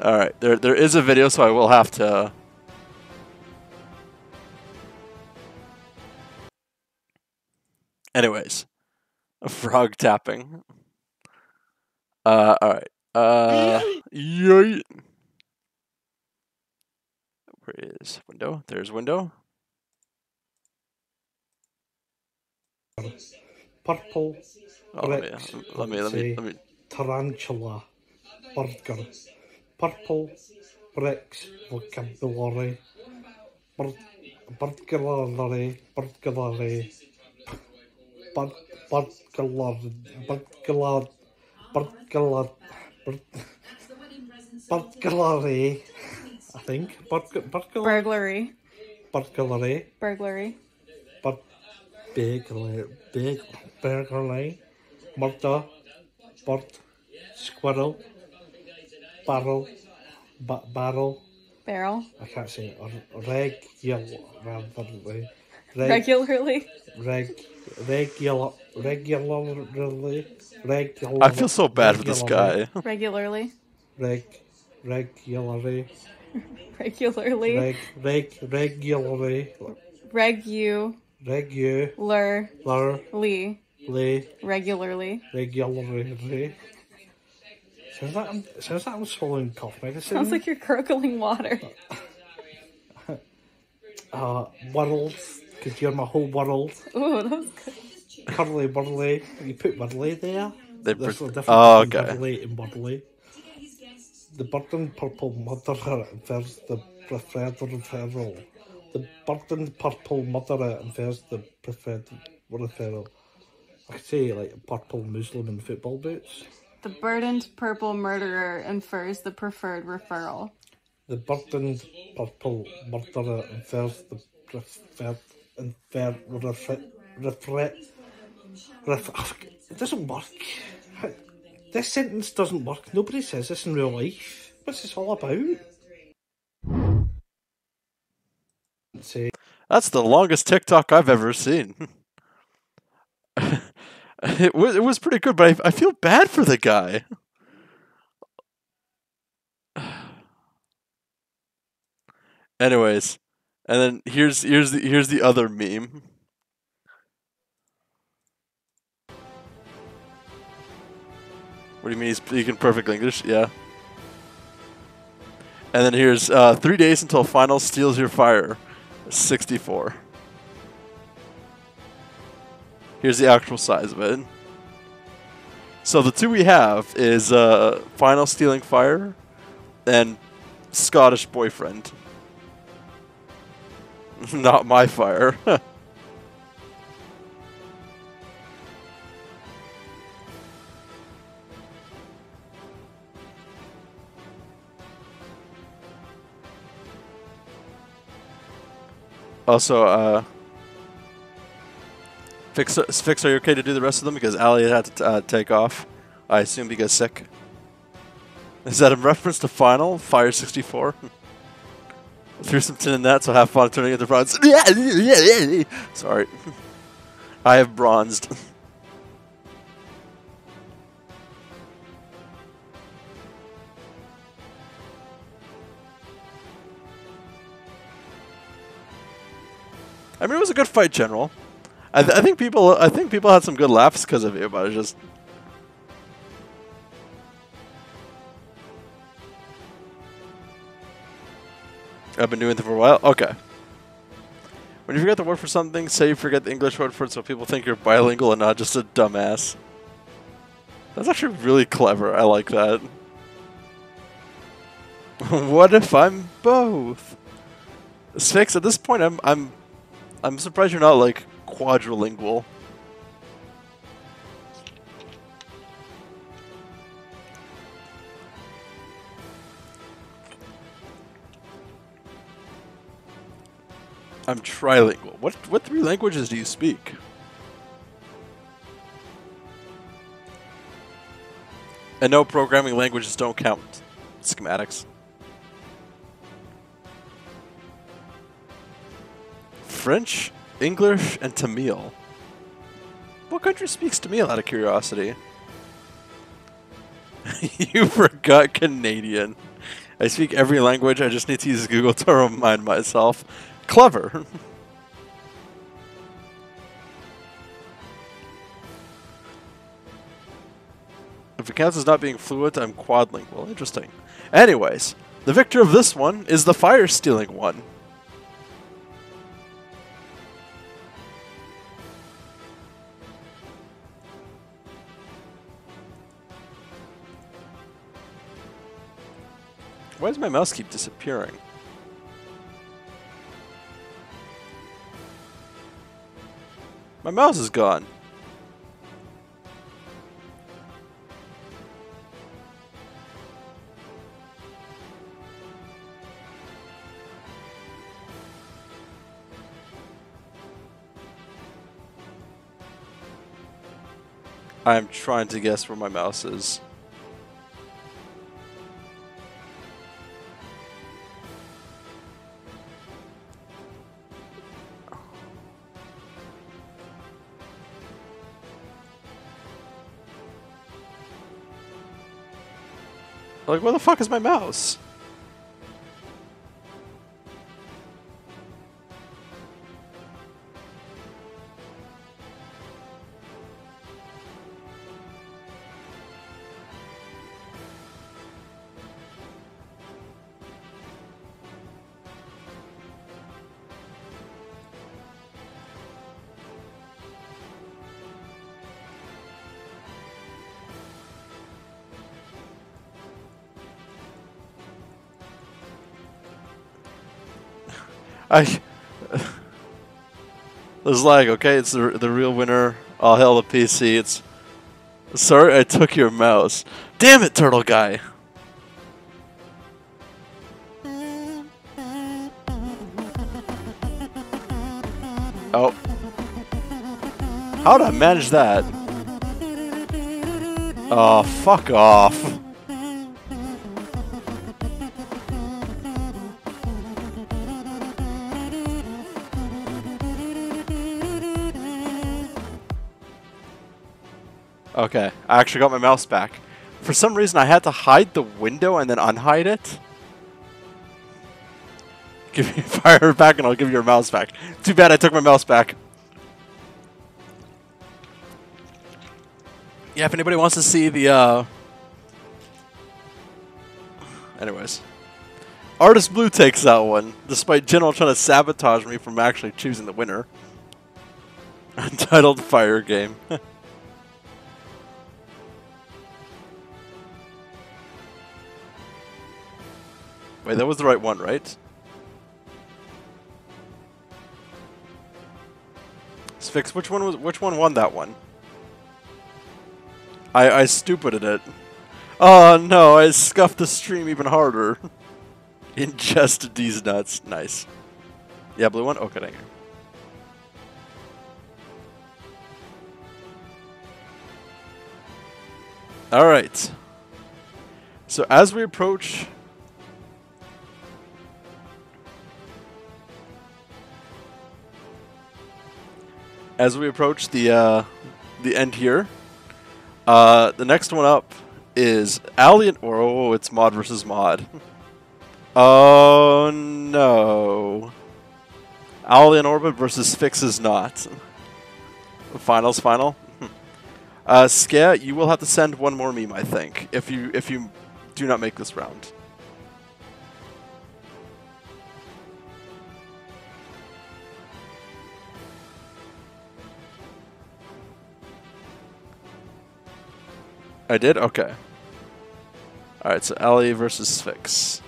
Alright, there, there is a video, so I will have to... Anyways, frog tapping. Uh, alright. Uh, yay. Where is window? There's window. Purple Oh, let me, bricks, let me, let me, let me. tarantula burger. Purple bricks vocabulary. Bur- burglary, burglary. Bur- burglar, burglar, burglar, burglary. I think Burg- burglar, Burglary. burglary. Burglary. But big, big burglary, murder, bird, squirrel, barrel, ba- barrel. Barrel. I can't say it. Regularly, reg, Regularly. reg, regular, regularly, regular. I feel so bad for this guy. Regularly. Reg, regularly, Regularly. reg, reg, regularly, Regularly. regularly, Regularly. regularly. Sounds like I'm, sounds like I'm swallowing cough medicine. Sounds like you're gurgling water. uh, world, because you're my whole world. Ooh, that was good. curly burly. You put burly there. They There's pre- a difference oh, between okay. burly and burly. The burden purple murderer infers the preferred referral. The burdened purple murderer infers the preferred referral. I could say like a purple Muslim in football boots. The burdened purple murderer infers the preferred referral. The burdened purple murderer infers the preferred infer refer refer ref, it doesn't work. This sentence doesn't work. Nobody says this in real life. What's this all about? Say That's the longest TikTok I've ever seen. it was it was pretty good, but I, I feel bad for the guy. Anyways, and then here's here's the here's the other meme. What do you mean he's speaking perfect English? Yeah. And then here's uh, three days until final steals your fire. 64. Here's the actual size of it. So the two we have is uh, Final Stealing Fire and Scottish Boyfriend. Not my fire. also, uh, Fix, Fix, are you okay to do the rest of them? Because Ali had to uh, take off. I assume because sick. Is that a reference to Final Fire 64? Threw some tin in that, so have fun turning into bronze. Yeah, yeah, yeah, yeah, yeah. Sorry. I have bronzed. I mean, it was a good fight, General. I, th- I think people, I think people had some good laughs because of it, but it's just I've been doing it for a while. Okay. When you forget the word for something, say you forget the English word for it, so people think you're bilingual and not just a dumbass. That's actually really clever. I like that. what if I'm both? Sphinx, at this point, I'm I'm I'm surprised you're not like quadrilingual. I'm trilingual. What what three languages do you speak? And no programming languages don't count. Schematics. French, English, and Tamil. What country speaks Tamil out of curiosity? you forgot Canadian. I speak every language, I just need to use Google to remind myself. Clever. if it counts as not being fluent, I'm quadlingual. Interesting. Anyways, the victor of this one is the fire stealing one. Why does my mouse keep disappearing? My mouse is gone. I'm trying to guess where my mouse is. Like, where the fuck is my mouse? I. There's lag, okay? It's the, the real winner. All hell the PC. It's. Sorry, I took your mouse. Damn it, turtle guy! Oh. How'd I manage that? Oh, fuck off. Okay, I actually got my mouse back. For some reason, I had to hide the window and then unhide it. Give me fire back and I'll give you your mouse back. Too bad I took my mouse back. Yeah, if anybody wants to see the, uh... Anyways. Artist Blue takes that one, despite General trying to sabotage me from actually choosing the winner. Untitled Fire Game. Wait, that was the right one, right? Sphinx, which one was which one won that one? I I stupided it. Oh no, I scuffed the stream even harder. Ingested these nuts. Nice. Yeah, blue one? Okay, thank you. Alright. So as we approach as we approach the uh, the end here, uh, the next one up is Alien. Oh, it's mod versus mod. oh no! Alien Orbit versus Fixes Not. Finals final. uh, you will have to send one more meme, I think, if you if you do not make this round. I did? Okay. Alright, so Ellie versus Sphinx.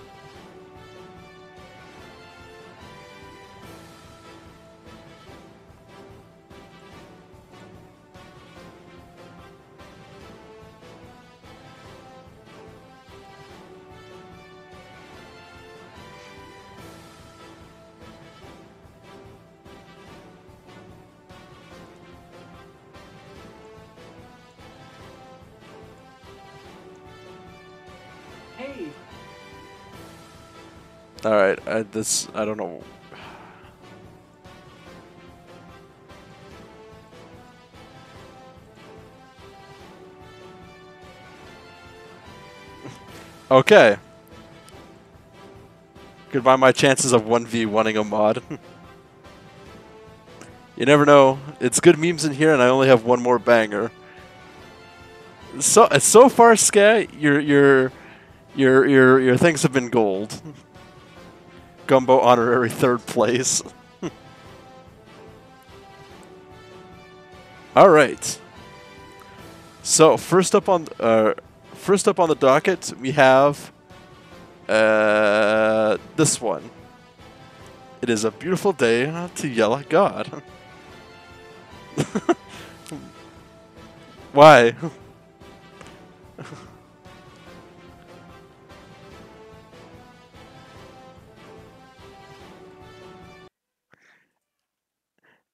Alright, I, this, I don't know. okay. Goodbye my chances of 1v1ing a mod. you never know. It's good memes in here and I only have one more banger. So so far, Ska, your your your your your things have been gold. Gumbo honorary third place. All right. So first up on uh, first up on the docket, we have uh, this one. It is a beautiful day to yell at God. Why?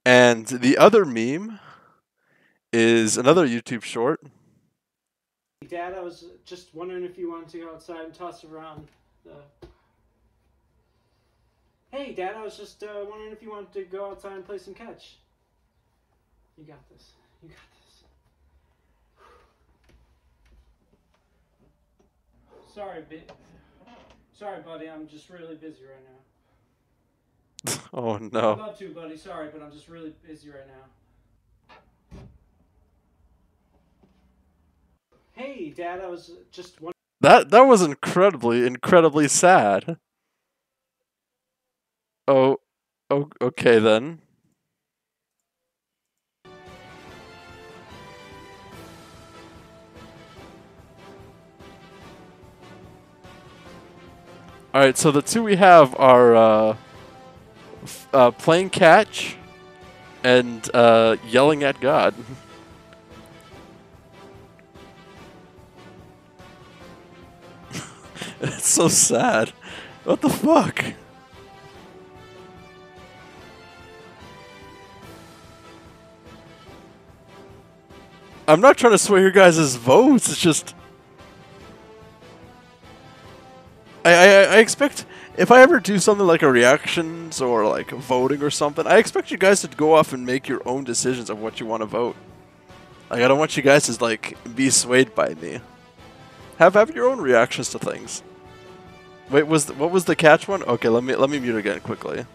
And the other meme is another YouTube short. Hey Dad, I was just wondering if you wanted to go outside and toss around the. Hey, Dad, I was just uh, wondering if you wanted to go outside and play some catch. You got this. You got this. Sorry, bi- Sorry, buddy. I'm just really busy right now. Oh no. No. love to, buddy. Sorry, but I'm just really busy right now. Hey, Dad, I was just wondering. That that was incredibly incredibly sad. Oh, oh okay then. All right, so the two we have are uh, uh, playing catch and uh, yelling at God. it's so sad. What the fuck? I'm not trying to sway your guys' votes. It's just I, I I expect if I ever do something like a reactions or like voting or something, I expect you guys to go off and make your own decisions of what you want to vote. Like I don't want you guys to like be swayed by me. Have have your own reactions to things. Wait, was the, what was the catch one? Okay, let me let me mute again quickly.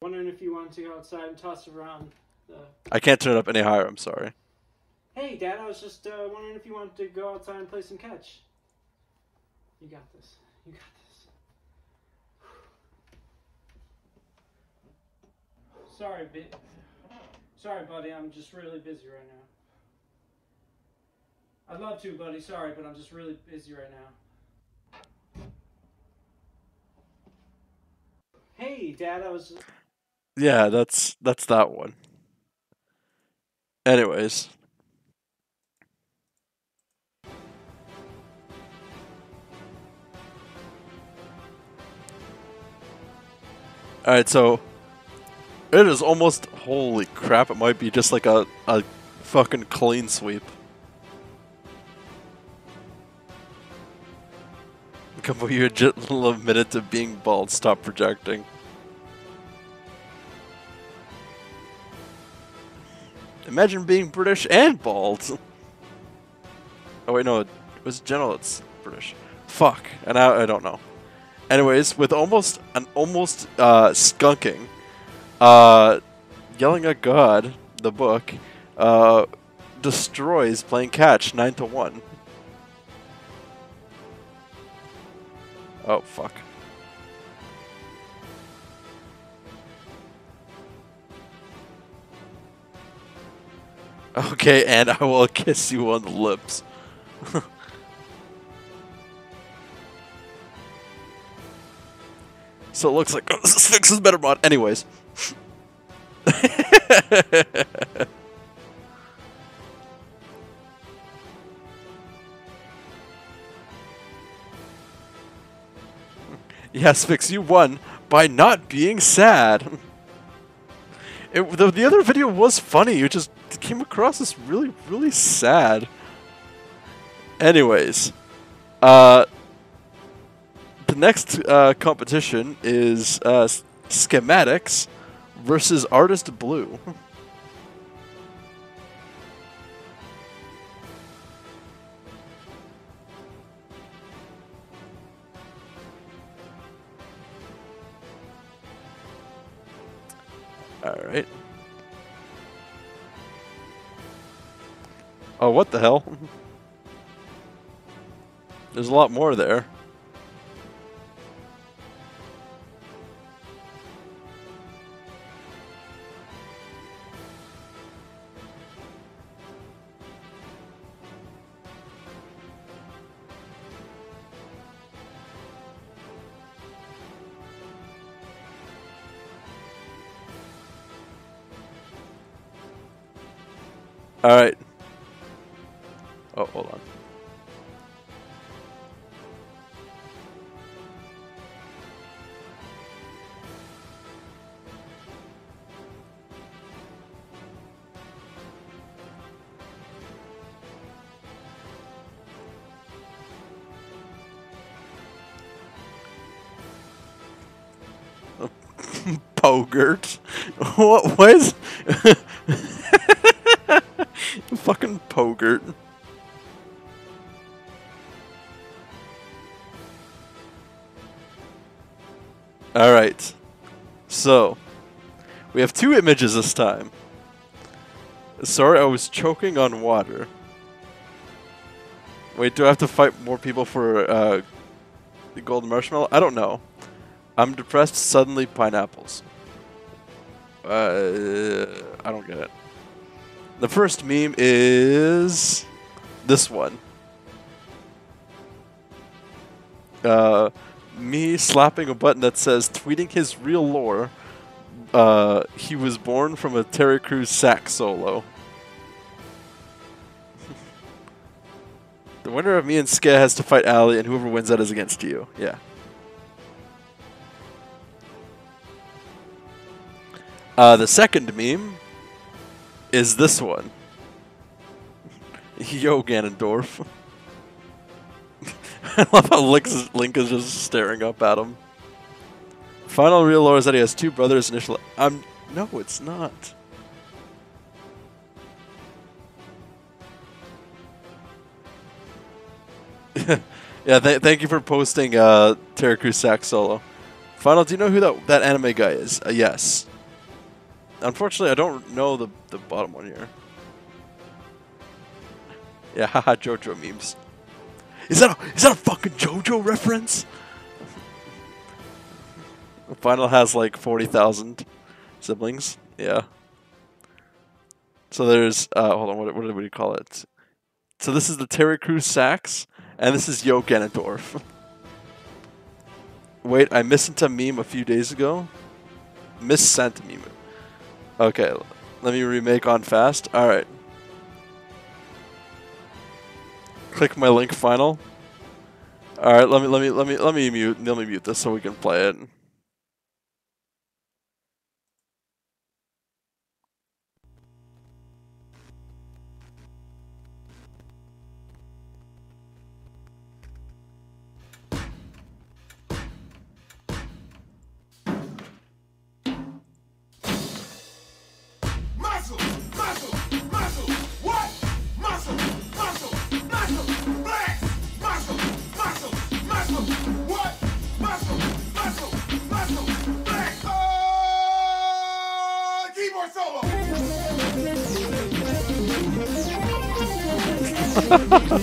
Wondering if you wanted to go outside and toss around the. I can't turn it up any higher. I'm sorry. Hey, Dad, I was just uh, wondering if you wanted to go outside and play some catch. You got this. You got this. Sorry, bi- Sorry, buddy. I'm just really busy right now. I'd love to, buddy. Sorry, but I'm just really busy right now. Hey, Dad, I was. Yeah, that's that's that one. Anyways. Alright, so it is almost holy crap, it might be just like a, a fucking clean sweep. Couple you just admitted to being bald, stop projecting. Imagine being British and bald. Oh wait, no, it was general. It's British. Fuck, and I, I don't know. Anyways, with almost an almost uh, skunking, uh, yelling at God, the book, uh, destroys playing catch nine to one. Oh fuck. Okay, and I will kiss you on the lips. so it looks like oh, Sphinx is better mod. Anyways. yes, Fix, you won by not being sad. It, the, the other video was funny. You just came across as really, really sad. Anyways, uh, the next uh, competition is uh, Schematics versus Artist Blue. Alright. Oh, what the hell? There's a lot more there. All right. Oh, hold on. Pogert. What was? Fucking Pogert. Alright. So, we have two images this time. Sorry, I was choking on water. Wait, do I have to fight more people for uh, the golden marshmallow? I don't know. I'm depressed, suddenly pineapples. Uh, I don't get it. The first meme is this one. uh, me slapping a button that says tweeting his real lore. Uh, he was born from a Terry Crews sax solo. the winner of me and Ska has to fight Ali, and whoever wins that is against you. Yeah. Uh, the second meme is this one. Yo, Ganondorf. I love how Link is, just staring up at him. Final real lore is that he has two brothers. Initial, I'm no, it's not. yeah, th- thank you for posting uh, Terry Crews Sax solo. Final, do you know who that that anime guy is? Uh, yes. Unfortunately, I don't know the the bottom one here. Yeah, haha, JoJo memes. Is that a, is that a fucking JoJo reference? Final has like forty thousand siblings. Yeah. So there's uh, hold on, what what do we call it? So this is the Terry Crews sax, and this is Yo Ganondorf. Wait, I missed a meme a few days ago. Missent a meme. Okay, let me remake on fast. All right. Click my link final. All right, let me let me let me let me mute let me mute this so we can play it. ちょっ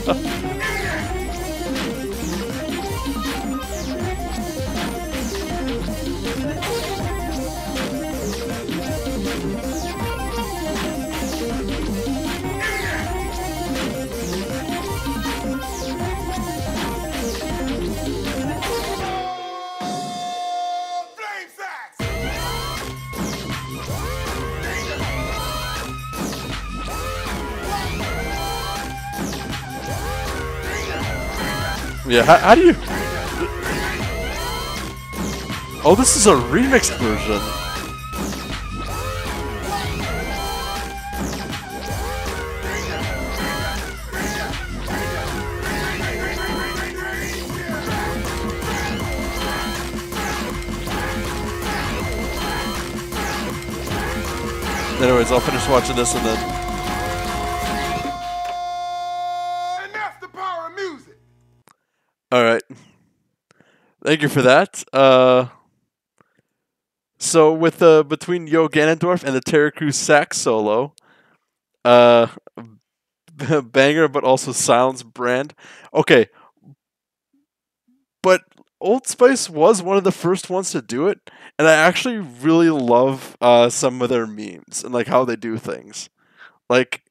と。Yeah, how, how do you? Oh, this is a remixed version. Anyways, I'll finish watching this and then. Thank you for that. Uh, so with the between Yo Ganondorf and the Terry Crews sax solo, uh, banger, but also Silence brand. Okay, but Old Spice was one of the first ones to do it, and I actually really love uh, some of their memes and like how they do things. Like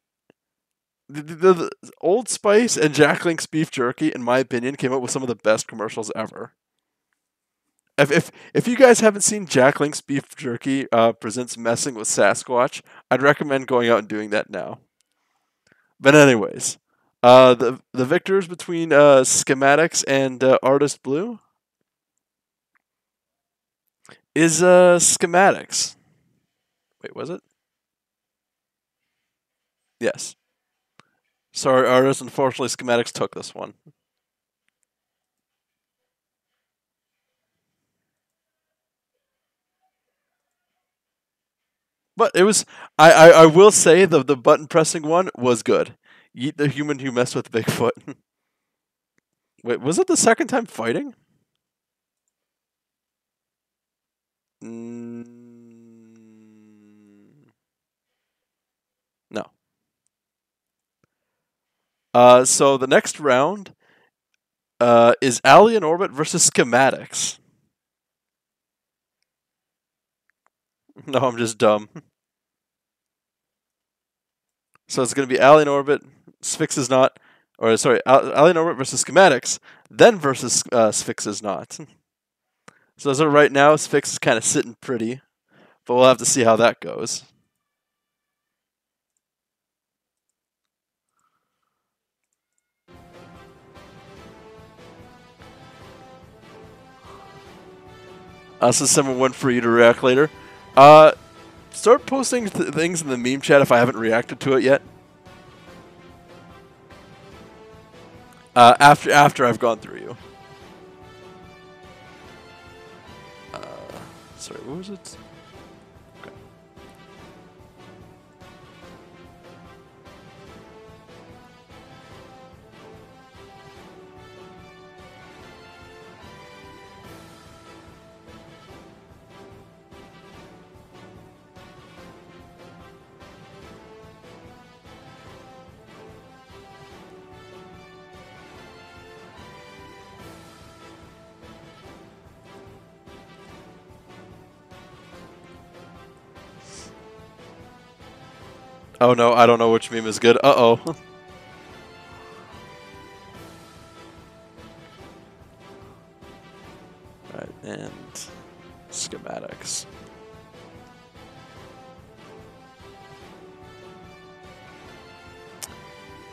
the, the, the Old Spice and Jack Link's beef jerky, in my opinion, came up with some of the best commercials ever. If if if you guys haven't seen Jack Link's beef jerky uh, presents messing with Sasquatch, I'd recommend going out and doing that now. But anyways, uh, the the victors between uh, Schematics and uh, Artist Blue is uh, Schematics. Wait, was it? Yes. Sorry, artists. Unfortunately, Schematics took this one. But it was. I, I, I will say the the button pressing one was good. Yeet the human who messed with Bigfoot. Wait, was it the second time fighting? Mm, no. Uh, so the next round uh, is Alien Orbit versus Schematics. No, I'm just dumb. So it's going to be Alien Orbit, Sphinx is not, or sorry, Alien Orbit versus Schematics. Then versus uh, Sphinx is not. So as of right now, Sphinx is kind of sitting pretty, but we'll have to see how that goes. Uh, is someone one for you to react later. Uh, start posting th- things in the meme chat if I haven't reacted to it yet. Uh, after after I've gone through you. Uh, sorry, what was it? Oh no, I don't know which meme is good. Uh oh. Alright, and schematics.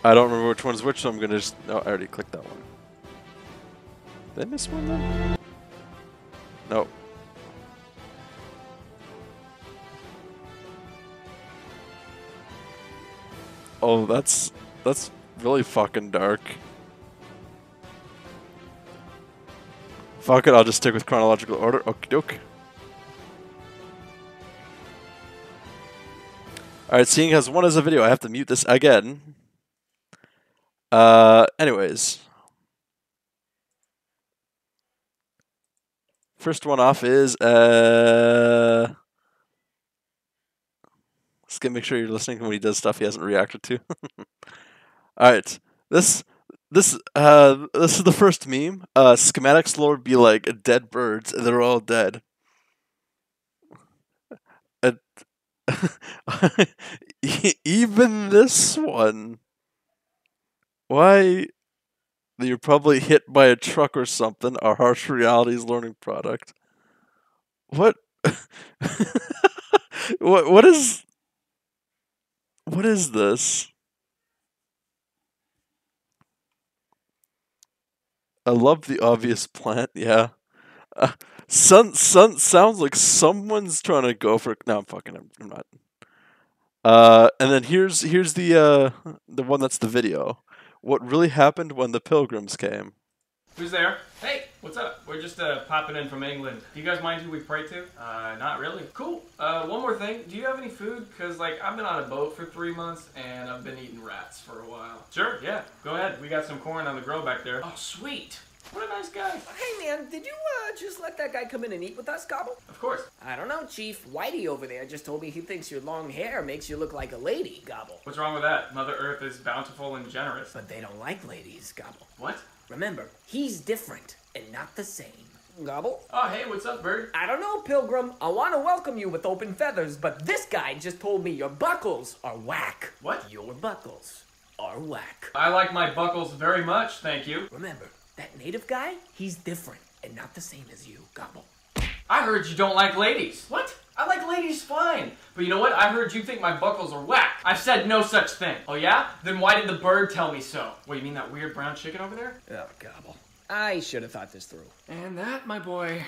I don't remember which one's which, so I'm gonna just. No, I already clicked that one. Did I miss one then? No. Oh, that's that's really fucking dark. Fuck it, I'll just stick with chronological order. Okie doke. Alright, seeing as one is a video, I have to mute this again. Uh, anyways. First one off is, uh... Just gonna make sure you're listening when he does stuff he hasn't reacted to. Alright. This this uh this is the first meme. Uh schematics lord be like dead birds and they're all dead. And even this one. Why you're probably hit by a truck or something, a harsh realities learning product. What what what is what is this? I love the obvious plant. Yeah, uh, sun sun sounds like someone's trying to go for. No, I'm fucking. I'm, I'm not. Uh, and then here's here's the uh the one that's the video. What really happened when the pilgrims came? Who's there? Hey, what's up? We're just uh, popping in from England. Do you guys mind who we pray to? Uh, not really. Cool. Uh, one more thing. Do you have any food? Cause like I've been on a boat for three months and I've been eating rats for a while. Sure. Yeah. Go ahead. We got some corn on the grill back there. Oh, sweet. What a nice guy. Hey man, did you uh, just let that guy come in and eat with us, Gobble? Of course. I don't know, Chief. Whitey over there just told me he thinks your long hair makes you look like a lady, Gobble. What's wrong with that? Mother Earth is bountiful and generous. But they don't like ladies, Gobble. What? Remember, he's different and not the same. Gobble? Oh, hey, what's up, bird? I don't know, Pilgrim. I want to welcome you with open feathers, but this guy just told me your buckles are whack. What? Your buckles are whack. I like my buckles very much, thank you. Remember, that native guy, he's different and not the same as you, Gobble. I heard you don't like ladies. What? I like ladies fine. But you know what? I heard you think my buckles are whack. I've said no such thing. Oh yeah? Then why did the bird tell me so? What, you mean that weird brown chicken over there? Oh, Gobble. I should have thought this through. And that, my boy,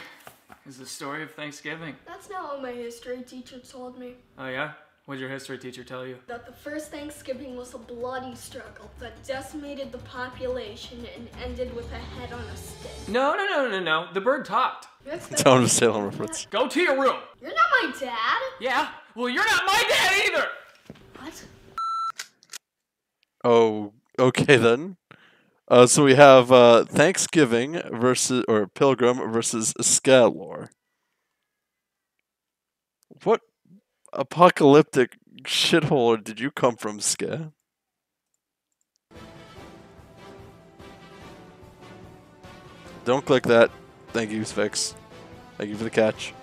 is the story of Thanksgiving. That's not what my history teacher told me. Oh yeah? What did your history teacher tell you? That the first Thanksgiving was a bloody struggle that decimated the population and ended with a head on a stick. No, no, no, no, no. The bird talked. Town of Salem reference. Go to your room. You're not my dad. Yeah? Well, you're not my dad either. What? Oh, okay then. Uh, so we have uh, Thanksgiving versus or Pilgrim versus Scalor. What apocalyptic shithole did you come from, Ska? Don't click that. Thank you, Sphinx. Thank you for the catch.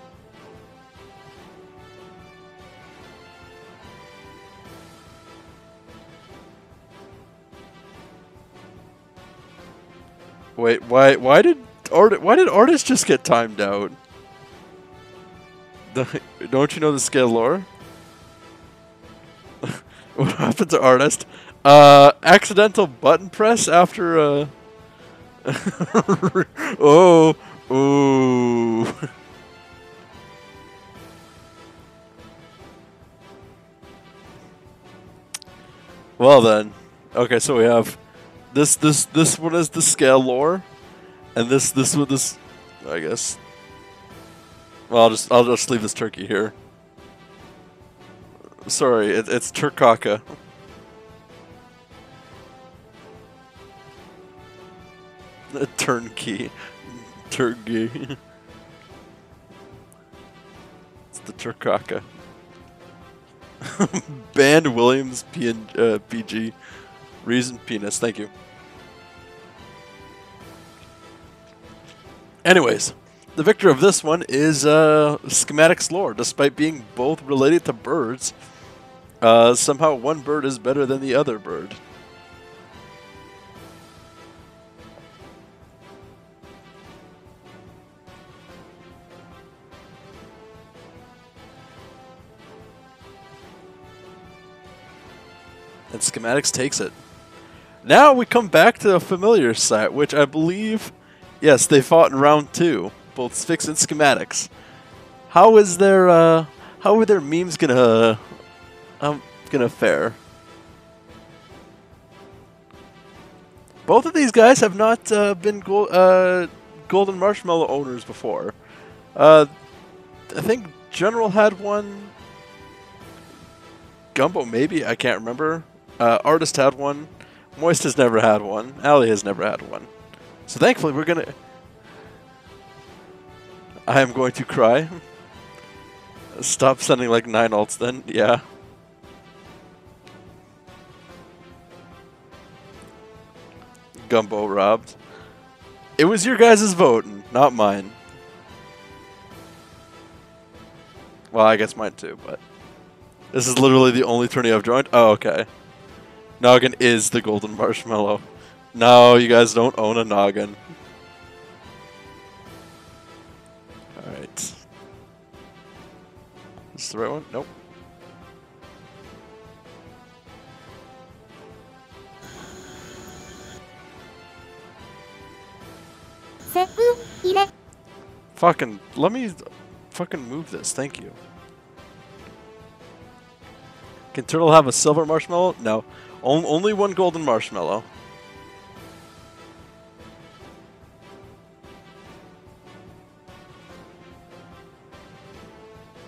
Wait, why why did art why did artist just get timed out? The- Don't you know the scale lore? what happened to artist? Uh, accidental button press after uh. oh, ooh. well then, okay. So we have this this this one is the scale lore, and this this one this I guess. Well, I'll just I'll just leave this turkey here. Sorry, it, it's turkaka. Turnkey. Turkey. it's the turkaka. Band Williams PN, uh, PG. Reason penis. Thank you. Anyways, the victor of this one is uh, Schematics Lore. Despite being both related to birds, uh, somehow one bird is better than the other bird. And Schematics takes it. Now we come back to a familiar site, which I believe, yes, they fought in round two, both and Schematics. How is their, uh, how are their memes gonna, um, gonna fare? Both of these guys have not uh, been gol- uh, Golden Marshmallow owners before. Uh, I think General had one. Gumbo, maybe I can't remember. Uh, Artist had one. Moist has never had one. Ali has never had one. So thankfully, we're gonna. I am going to cry. Stop sending like nine alts then. Yeah. Gumbo robbed. It was your guys' vote, not mine. Well, I guess mine too, but. This is literally the only tourney I've joined. Oh, okay. Noggin is the golden marshmallow. No, you guys don't own a noggin. This the right one? Nope. Fucking, let me fucking move this. Thank you. Can Turtle have a silver marshmallow? No. On- only one golden marshmallow.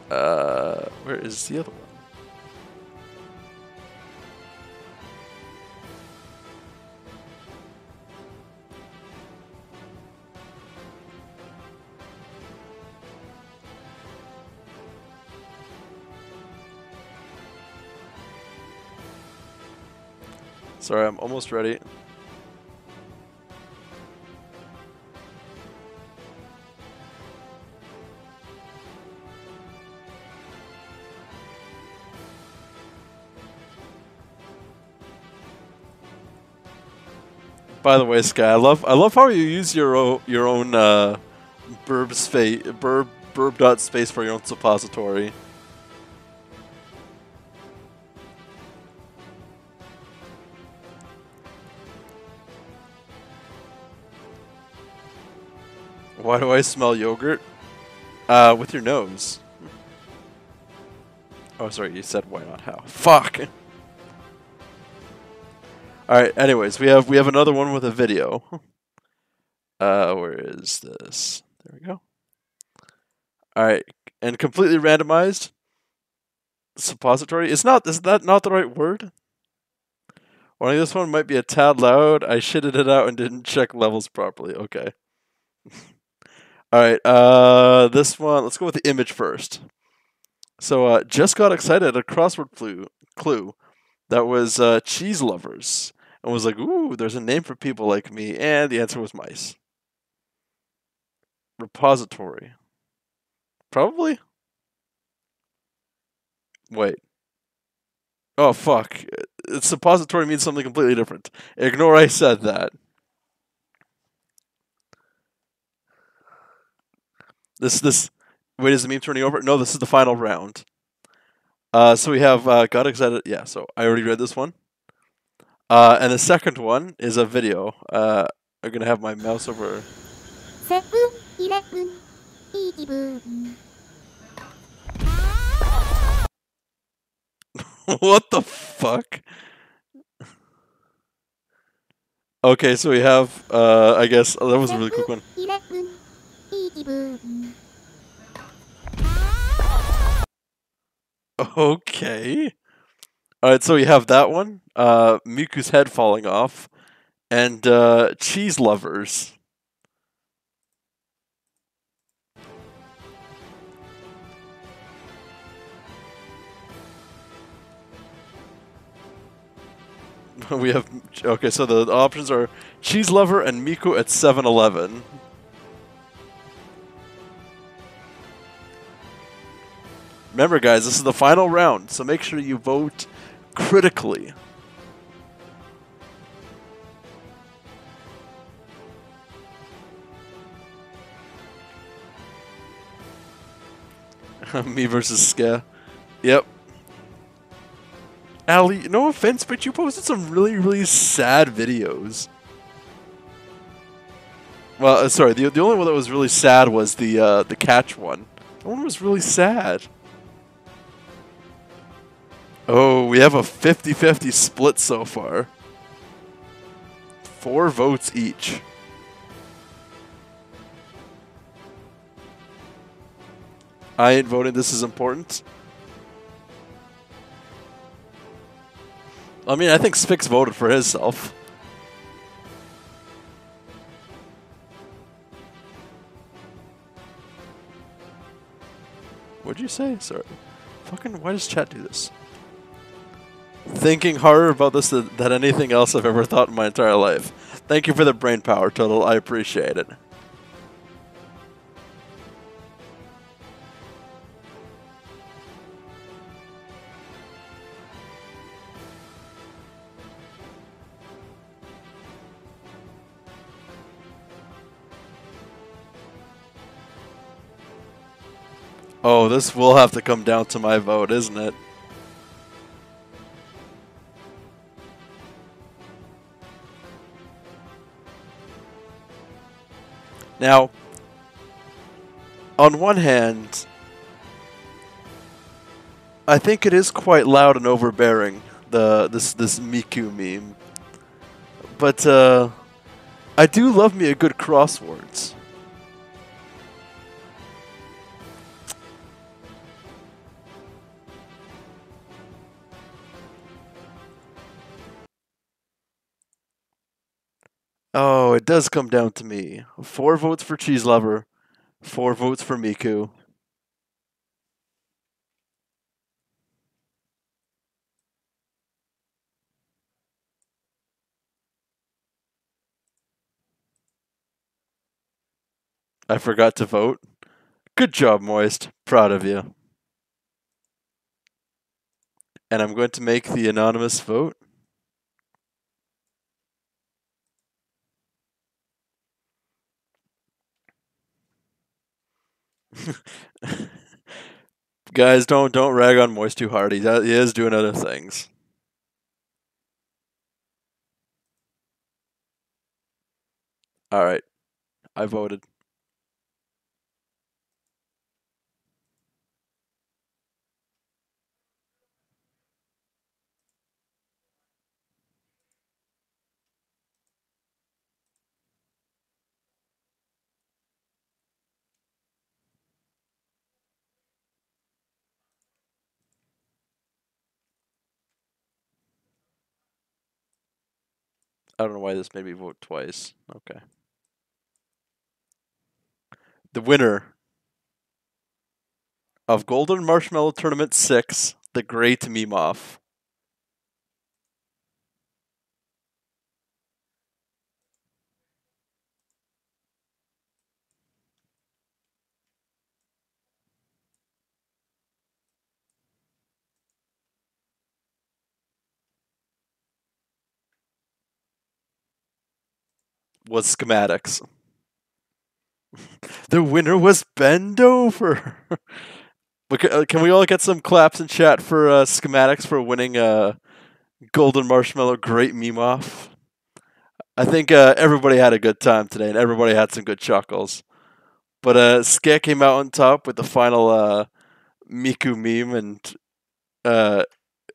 Uh, where is the other one? Sorry, I'm almost ready. By the way, Sky, I love I love how you use your own your own uh, burb space burb burb dot space for your own suppository. Why do I smell yogurt? Uh, with your nose. Oh, sorry, you said why not how. Fuck! Alright, anyways, we have we have another one with a video. Uh, where is this? There we go. Alright, and completely randomized. Suppository. Is not is that not the right word? Well, this one might be a tad loud. I shitted it out and didn't check levels properly. Okay. All right, uh, this one. Let's go with the image first. So, uh, just got excited at a crossword clue. Clue that was uh, cheese lovers, and was like, ooh, there's a name for people like me. And the answer was mice. Repository. Probably? Wait. Oh, fuck. It's suppository means something completely different. Ignore I said that. This, this, wait, is the meme turning over? No, this is the final round. Uh, so we have, uh, got excited. Yeah, so I already read this one. Uh, and the second one is a video. Uh, I'm gonna have my mouse over. what the fuck? Okay, so we have. Uh, I guess oh, that was a really quick one. Okay. All right, so we have that one. Uh, Miku's head falling off, and uh, cheese lovers. we have okay. So the options are cheese lover and Miku at 7-Eleven. Remember, guys, this is the final round, so make sure you vote critically. Me versus Ska. Yep. Ali, no offense, but you posted some really, really sad videos. Well, uh, sorry, the, the only one that was really sad was the uh, the catch one. That one was really sad. Oh, we have a 50-50 split so far. Four votes each. I ain't voting. This is important. I mean, I think Spix voted for himself. What'd you say? Sorry. Fucking, why does chat do this? Thinking harder about this than, than anything else I've ever thought in my entire life. Thank you for the brain power, Total. I appreciate it. Oh, this will have to come down to my vote, isn't it? Now, on one hand, I think it is quite loud and overbearing, the this this Miku meme. But uh, I do love me a good crosswords. Oh, it does come down to me. Four votes for Cheese Lover, four votes for Miku. I forgot to vote. Good job, Moist. Proud of you. And I'm going to make the anonymous vote. Guys, don't don't rag on Moist too hard. He, does, he is doing other things. All right, I voted. I don't know why this made me vote twice. Okay. The winner of Golden Marshmallow Tournament 6, the Great Meme was schematics. The winner was Bend Over. Uh, Can we all get some claps in chat for uh, schematics for winning uh, Golden Marshmallow Great Meme Off? I think uh, everybody had a good time today, and everybody had some good chuckles. But uh, Skek came out on top with the final uh, Miku meme and uh,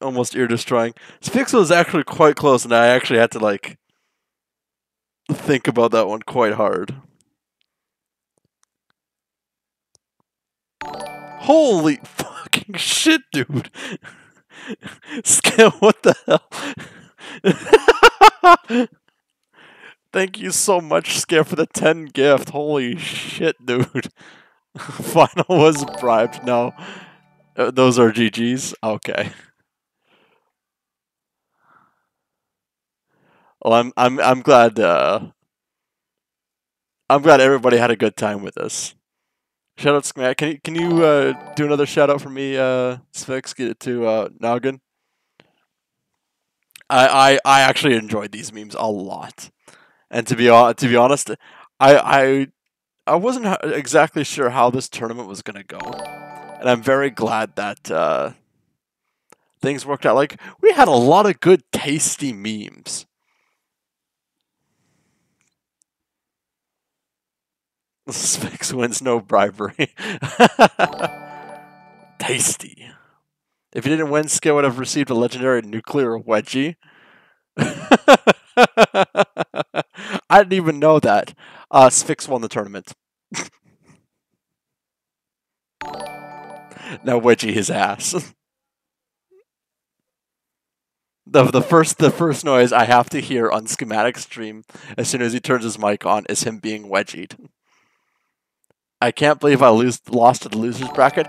almost ear destroying. Spix was actually quite close, and I actually had to like think about that one quite hard. Holy fucking shit, dude! Skek, what the hell? Thank you so much, Scare, for the 10 gift. Holy shit, dude. Final was bribed. No. Uh, those are GG's? Okay. Well, I'm I'm I'm glad uh I'm glad everybody had a good time with us. Shout out Schematic. Can you can you uh, do another shout out for me, uh Sphinx? Get it to uh Noggin. I, I I actually enjoyed these memes a lot. And to be to be honest, I I I wasn't exactly sure how this tournament was gonna go, and I'm very glad that uh, things worked out. Like we had a lot of good, tasty memes. Sphinx wins no bribery. tasty. If you didn't win, Skill would have received a legendary nuclear wedgie. I didn't even know that. Uh, Sphinx won the tournament. now wedgie his ass. the the first the first noise I have to hear on schematic stream as soon as he turns his mic on is him being wedgied. I can't believe I lose lost to the losers bracket.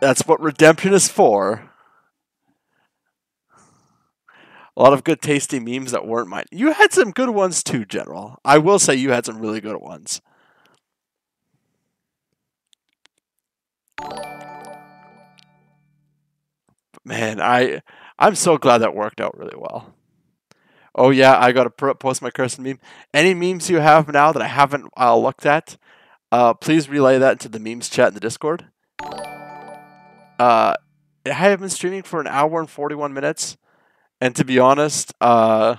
That's what redemption is for. A lot of good tasty memes that weren't mine. You had some good ones too, General. I will say you had some really good ones. Man, I I'm so glad that worked out really well. Oh yeah, I gotta post my cursed meme. Any memes you have now that I haven't uh, looked at, uh, please relay that into the memes chat in the Discord. Uh, I have been streaming for an hour and forty one minutes. And to be honest, uh,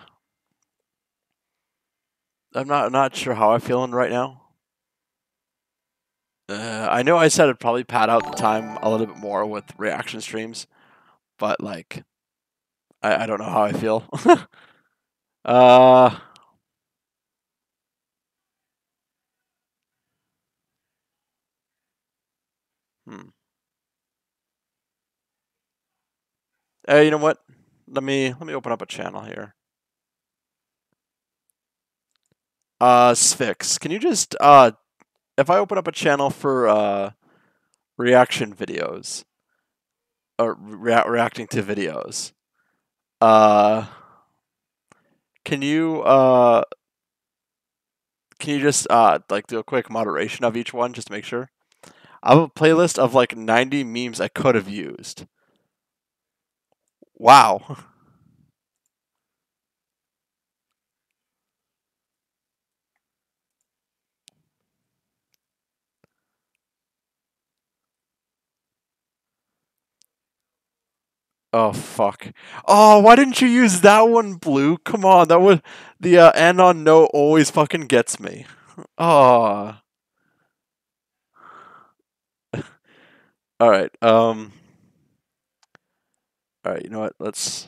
I'm not not sure how I'm feeling right now. Uh, I know I said I'd probably pad out the time a little bit more with reaction streams, but like, I, I don't know how I feel. uh, Hey, you know what? Let me let me open up a channel here. Uh, Sphinx, can you just uh, if I open up a channel for uh, reaction videos or rea- reacting to videos, uh, can you uh, can you just uh like do a quick moderation of each one just to make sure? I have a playlist of like 90 memes I could have used. Wow. Oh fuck. Oh, why didn't you use that one, Blue? Come on, that would the uh, and on no always fucking gets me. Oh. All right. Um. All right. You know what? Let's.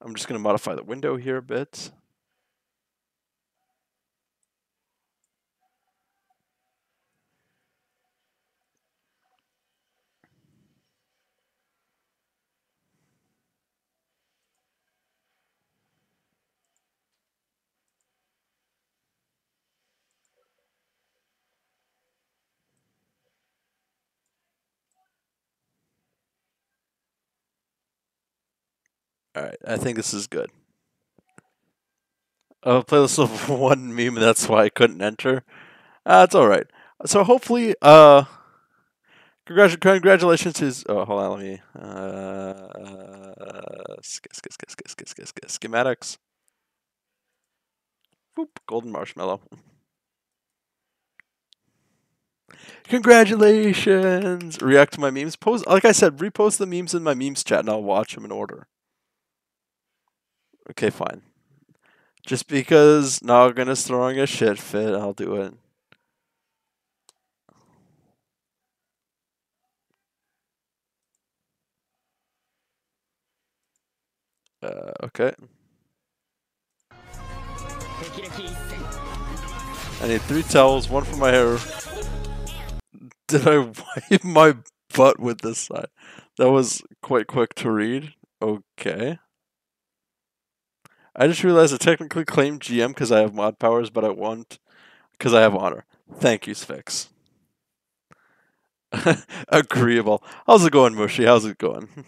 I'm just gonna modify the window here a bit. All right. I think this is good. A playlist of one meme. That's why I couldn't enter. Uh, all right. So hopefully, uh, congratu- congratulations to. Oh, hold on. Let me. Uh, sk- sk- sk- sk- sk- sk- sk- schematics. Boop, golden marshmallow. Congratulations! React to my memes. Post, like I said, repost the memes in my memes chat, and I'll watch them in order. Okay, fine. Just because Noggin is throwing a shit fit, I'll do it. Uh, okay. I need three towels, one for my hair. Did I wipe my butt with this side? That was quite quick to read. Okay. I just realized I technically claim GM because I have mod powers, but I won't because I have honor. Thank you, Sphinx. Agreeable. How's it going, Mushy? How's it going?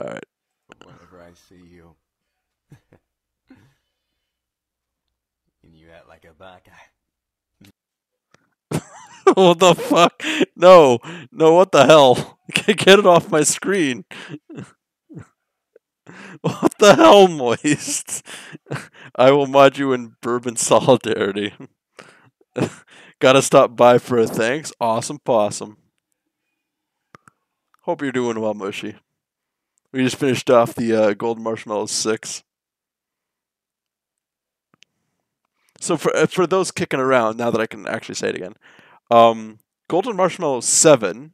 Alright. Whenever I see you, and you act like a bad guy. what the fuck? No, no, what the hell? Get it off my screen. What the hell, Moist? I will mod you in Bourbon Solidarity. Gotta stop by for a thanks. Awesome possum. Hope you're doing well, Mushy. We just finished off the uh, Golden Marshmallows 6. So for uh, for those kicking around, now that I can actually say it again, um, Golden Marshmallow Seven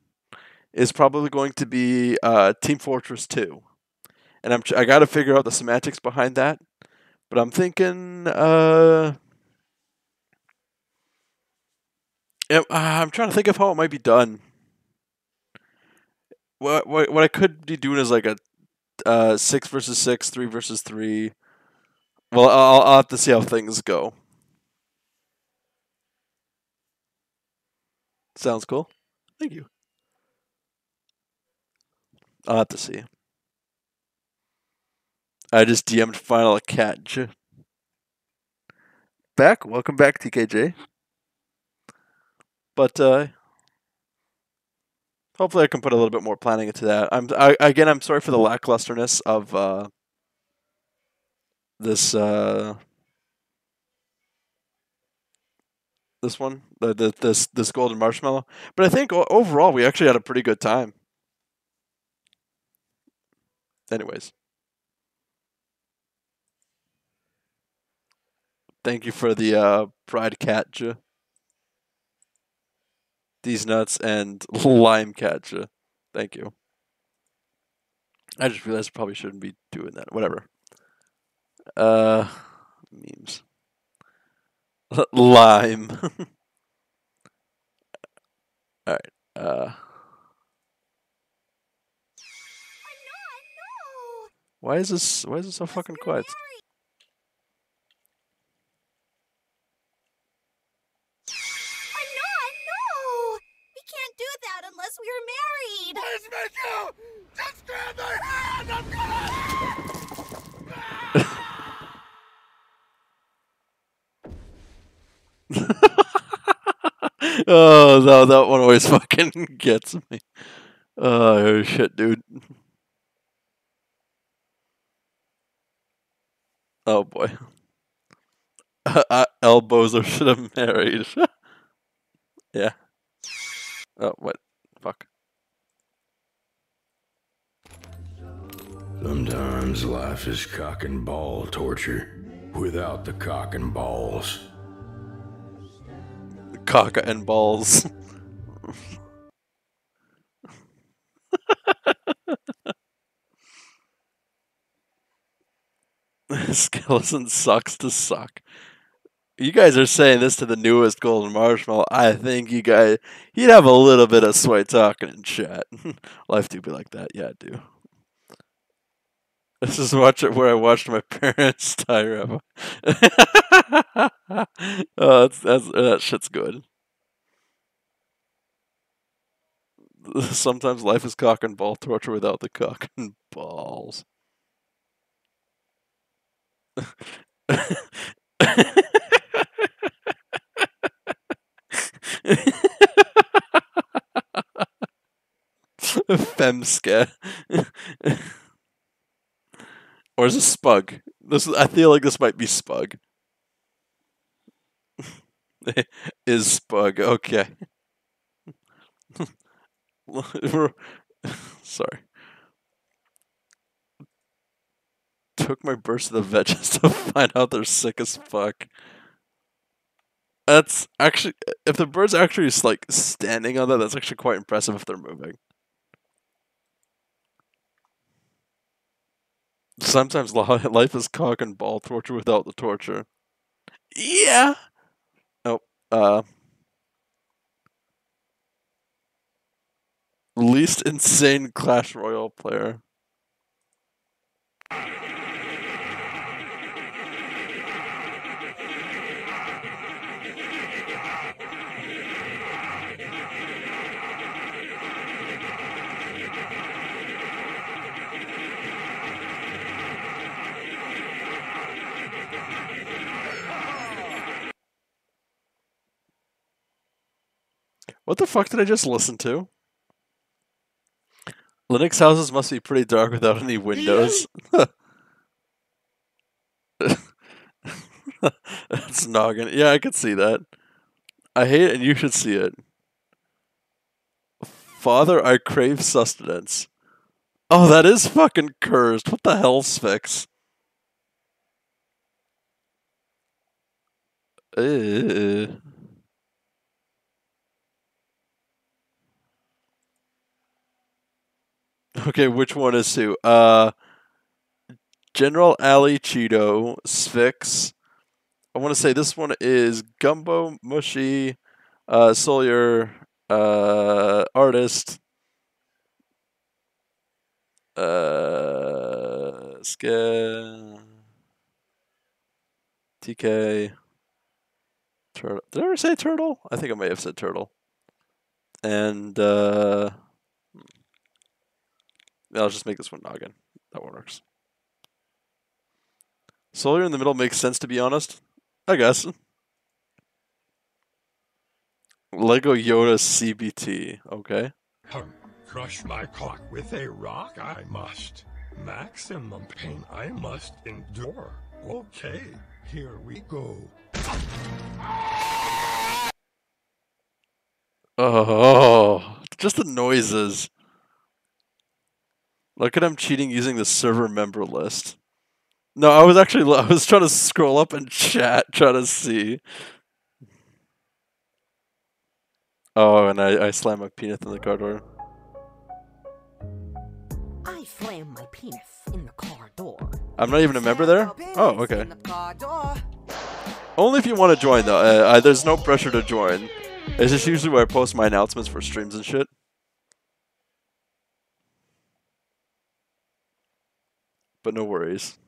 is probably going to be uh, Team Fortress Two, and I'm I got to figure out the semantics behind that, but I'm thinking uh, uh, I'm trying to think of how it might be done. What what what I could be doing is like a uh, six versus six, three versus three. Well, I'll, I'll have to see how things go. Sounds cool. Thank you. I'll have to see. I just DM'd Final Cat. J- Back? Welcome back, TKJ. But, uh, hopefully I can put a little bit more planning into that. I'm, I, again, I'm sorry for the lacklusterness of, uh, this, uh, this one, the, the this this golden marshmallow. But I think overall we actually had a pretty good time. Anyways, thank you for the uh, pride catcha. These nuts and lime catcha. Thank you. I just realized I probably shouldn't be doing that. Whatever. Uh, memes. Lime. Alright. Uh. Why is this why is it so fucking quiet? oh no, that one always fucking gets me. Oh shit, dude. Oh boy. Uh, elbows or should have married. yeah. Oh what? Fuck. Sometimes life is cock and ball torture without the cock and balls. Cock and balls. Skeleton sucks to suck. You guys are saying this to the newest Golden Marshmallow. I think you guys, you'd have a little bit of sweat talking in chat. Life do be like that. Yeah, I do. This is watch where I watched my parents tie rabbi. oh, that's, that's, that shit's good. Sometimes life is cock and ball torture without the cock and balls. Femsca. Or is this Spug? This is, I feel like this might be Spug. is Spug. Okay. Sorry. Took my birds to the vet just to find out they're sick as fuck. That's actually, if the bird's actually just like standing on that, that's actually quite impressive if they're moving. Sometimes life is cock and ball torture without the torture. Yeah. Oh, uh. Least insane Clash Royale player. What the fuck did I just listen to? Linux houses must be pretty dark without any windows. That's noggin. Yeah, I could see that. I hate it, and you should see it. Father, I crave sustenance. Oh, that is fucking cursed. What the hell, Sphinx? Ew. Eh. Okay, which one is who? Uh, General Ali Cheeto, Sphinx. I want to say this one is Gumbo, Mushy, uh, Sawyer, uh, Artist, uh, Ska, TK, Turtle. Did I ever say Turtle? I think I may have said Turtle. And, uh, I'll just make this one noggin. That one works. Solar in the middle makes sense, to be honest. I guess. Lego Yoda CBT. Okay. Hum, Crush my cock with a rock I must. Maximum pain I must endure. Okay, here we go. Oh, just the noises. Look at him cheating using the server member list. No, I was actually I was trying to scroll up and chat, trying to see. Oh, and I, I slammed my penis in the car door. I slammed my penis in the car door. I'm not even a member there? Oh, okay. Only if you want to join, though. Uh, I, there's no pressure to join. It's just usually where I post my announcements for streams and shit. But no worries.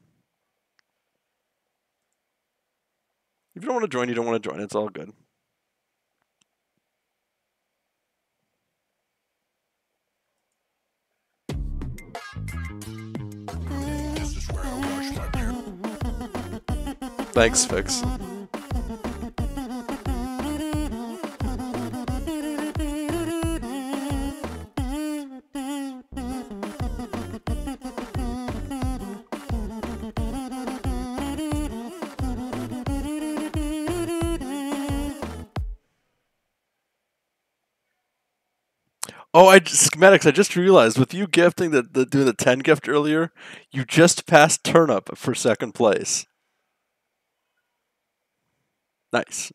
If you don't want to join, you don't want to join. It's all good. Thanks, Fix. Oh, I schematics. I just realized with you gifting the, the doing the ten gift earlier, you just passed Turnip for second place. Nice.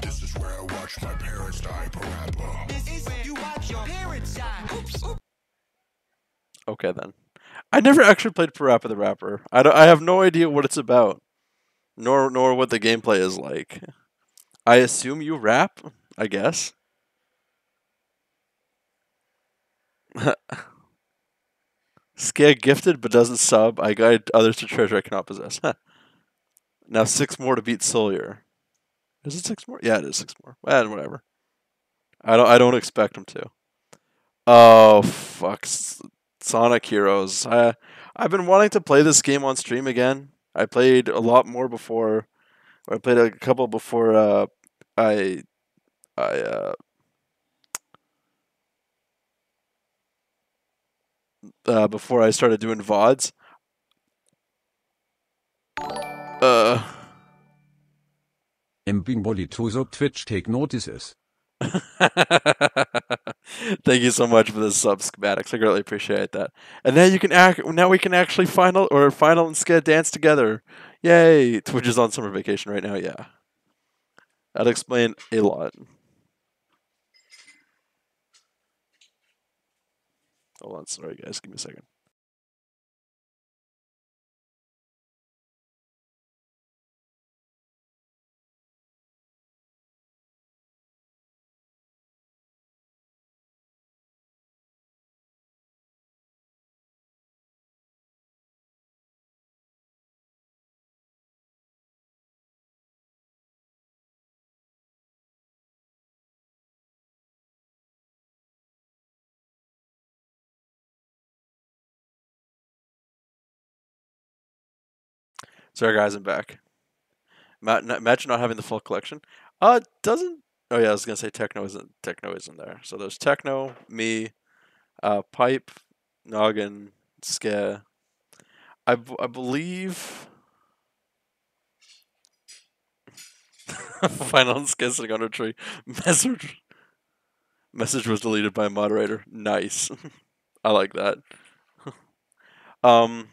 This is where I watch my parents die, Parappa. This is where you watch your parents die. Oops. Okay then. I never actually played Parappa the Rapper. I, I have no idea what it's about, nor nor what the gameplay is like. I assume you rap. I guess. Skag gifted but doesn't sub. I guide others to treasure I cannot possess. now six more to beat Sawyer. Is it six more? Yeah, it is six more. And whatever. I don't. I don't expect him to. Oh fuck! Sonic Heroes. I I've been wanting to play this game on stream again. I played a lot more before. I played a couple before. Uh, I I uh, uh, before I started doing VODs. Uh, Mbingbolitoso Twitch take notices. thank you so much for the sub schematics. I greatly appreciate that. And now you can act. Now we can actually final or final and skid dance together. Yay! Twitch is on summer vacation right now. Yeah, that'd explain a lot. Hold on, sorry guys, give me a second. Sorry, guys, I'm back. Imagine not having the full collection. Uh, doesn't. Oh yeah, I was gonna say techno isn't techno isn't there. So there's techno, me, uh, pipe, noggin, ska. I, I believe. Final sitting under a tree. Message. Message was deleted by a moderator. Nice. I like that. um.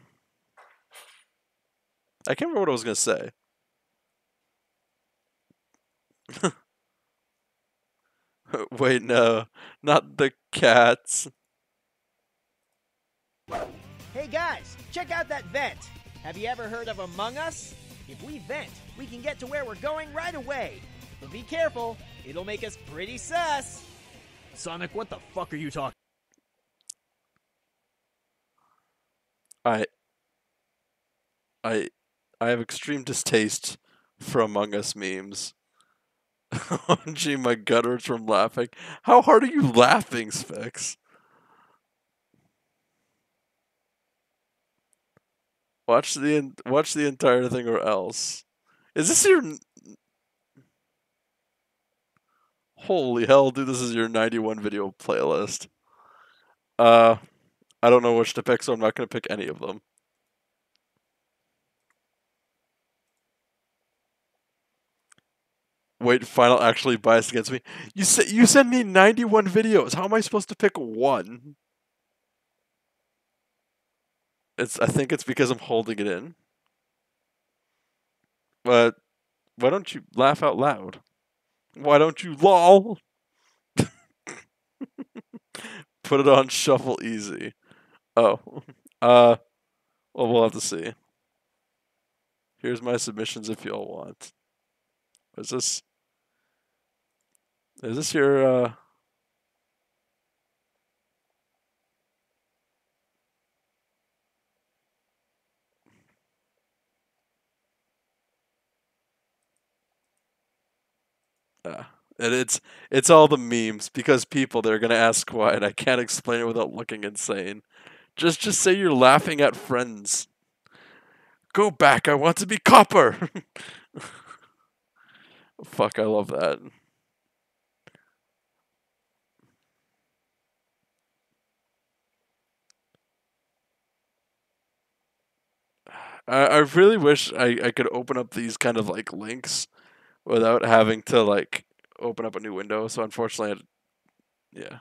I can't remember what I was gonna say. Wait, no, not the cats. Hey guys, check out that vent. Have you ever heard of Among Us? If we vent, we can get to where we're going right away. But be careful, it'll make us pretty sus. Sonic, what the fuck are you talking? I, I, I have extreme distaste for Among Us memes. Gee, my gut hurts from laughing. How hard are you laughing, Specs? Watch the watch the entire thing or else. Is this your Holy hell, dude, this is your 91 video playlist. Uh I don't know which to pick, so I'm not going to pick any of them. Wait, final actually biased against me. You said you sent me 91 videos. How am I supposed to pick one? It's I think it's because I'm holding it in. But why don't you laugh out loud? Why don't you lol? Put it on shuffle easy. Oh. Uh well we'll have to see. Here's my submissions if y'all want. Is this Is this your uh Uh, and it's it's all the memes because people they're gonna ask why, and I can't explain it without looking insane. Just just say you're laughing at friends. Go back, I want to be copper. Fuck, I love that. I, I really wish I, I could open up these kind of like links without having to like open up a new window. So unfortunately, I, yeah.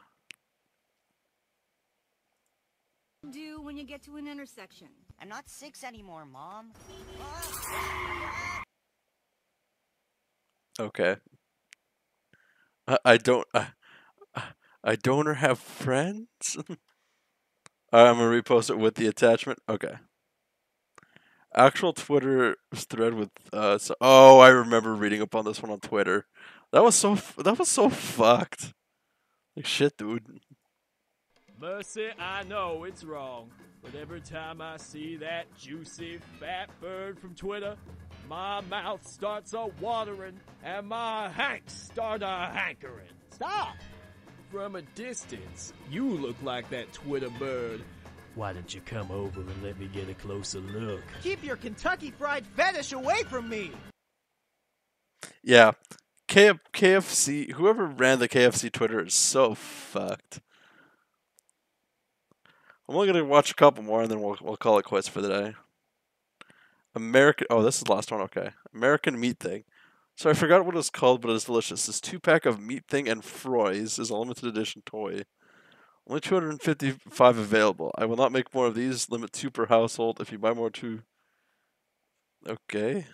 Do when you get to an intersection. I'm not six anymore, Mom. Okay. I, I don't. I, I don't have friends. I'm gonna repost it with the attachment. Okay. Actual Twitter thread with uh. So, oh, I remember reading up on this one on Twitter. That was so. That was so fucked. Like shit, dude. Mercy, I know it's wrong, but every time I see that juicy fat bird from Twitter, my mouth starts a watering and my hanks start a hankering. Stop! From a distance, you look like that Twitter bird. Why don't you come over and let me get a closer look? Keep your Kentucky Fried fetish away from me. Yeah. K- KFC. Whoever ran the KFC Twitter is so fucked. I'm only gonna watch a couple more, and then we'll we'll call it quits for the day. American. Oh, this is the last one. Okay, American Meat Thing. So I forgot what it's called, but it's delicious. This two pack of Meat Thing and Froys is a limited edition toy. Only 255 available. I will not make more of these. Limit two per household. If you buy more, two. Okay.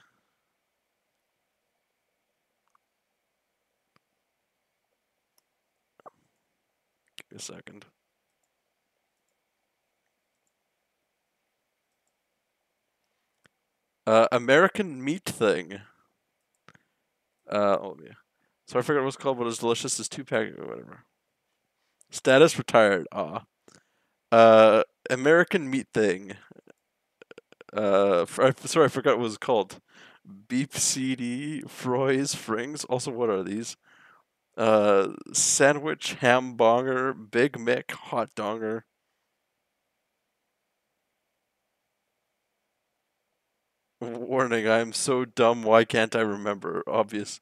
Give me a second. Uh, American Meat Thing. Uh, oh yeah. So I forgot what it's called, but it's delicious. It's two pack or whatever. Status retired. Ah. Uh, American Meat Thing. Uh, I- sorry, I forgot what it was called. Beef CD, Froys, Frings. Also, what are these? Uh, sandwich, ham bonger, Big Mick, hot donger. Warning, I am so dumb, why can't I remember? Obvious.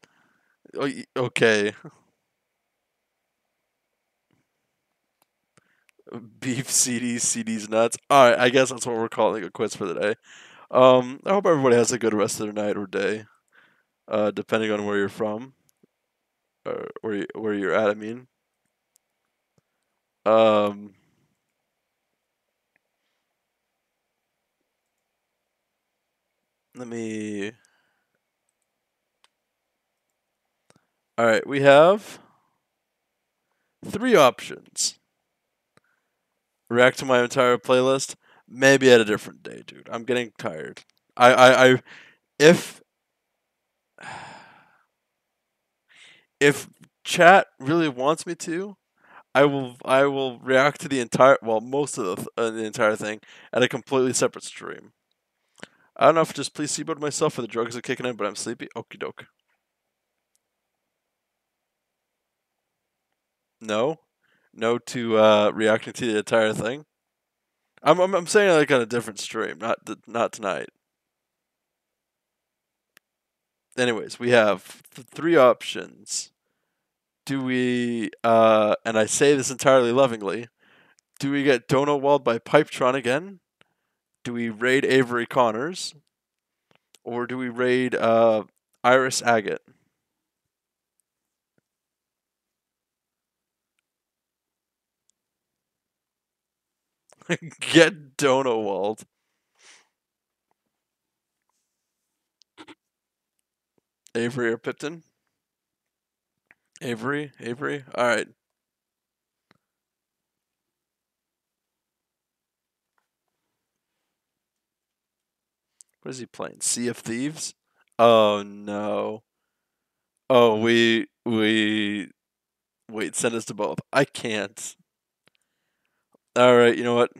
Oh, Okay. Beef CDs, CDs nuts. Alright, I guess that's what we're calling it quits for the day. Um, I hope everybody has a good rest of their night or day. Uh, depending on where you're from. Or where you, where you're at, I mean. Um Let me All right, we have three options. React to my entire playlist, maybe at a different day, dude. I'm getting tired. I I, I if if chat really wants me to, I will I will react to the entire well most of the th- uh, the entire thing at a completely separate stream. I don't know if just please seatbelt myself or the drugs are kicking in, but I'm sleepy. Okie doke. No, no to uh, reacting to the entire thing. I'm I'm, I'm saying like on a different stream, not th- not tonight. Anyways, we have th- three options. Do we? Uh, and I say this entirely lovingly. Do we get Dono Walled by Pipetron again? Do we raid Avery Connors? Or do we raid uh, Iris Agate? Get Dono Walled. Avery or Pipton? Avery? Avery? Alright. What is he playing? Sea of Thieves? Oh no. Oh, we we wait. Send us to both. I can't. All right. You know what?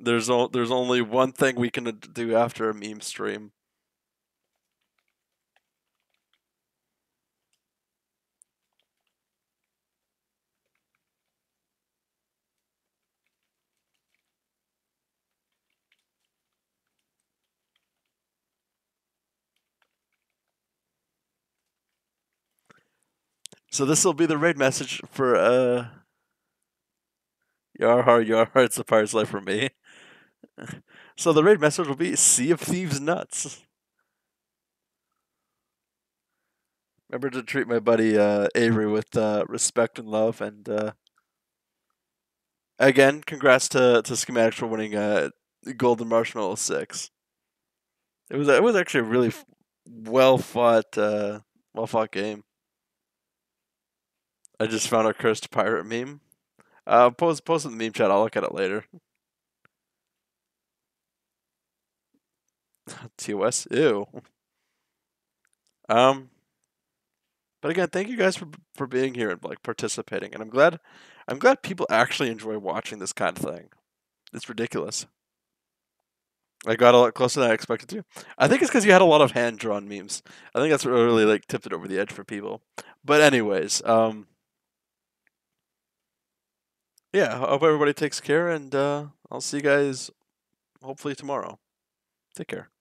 There's o- there's only one thing we can do after a meme stream. So this will be the raid message for uh Yarhar Yarhar it's a pirate's life for me. So the raid message will be Sea of Thieves nuts. Remember to treat my buddy uh, Avery with uh, respect and love, and uh, again, congrats to to Schematics for winning uh, Golden Marshmallow Six. It was it was actually a really well fought uh, well fought game. I just found a cursed pirate meme. Uh, post post in the meme chat. I'll look at it later. TOS. Ew. Um. But again, thank you guys for for being here and like participating, and I'm glad I'm glad people actually enjoy watching this kind of thing. It's ridiculous. I got a lot closer than I expected to. I think it's because you had a lot of hand drawn memes. I think that's what really like tipped it over the edge for people. But anyways, um, yeah, I hope everybody takes care, and uh, I'll see you guys hopefully tomorrow. Take care.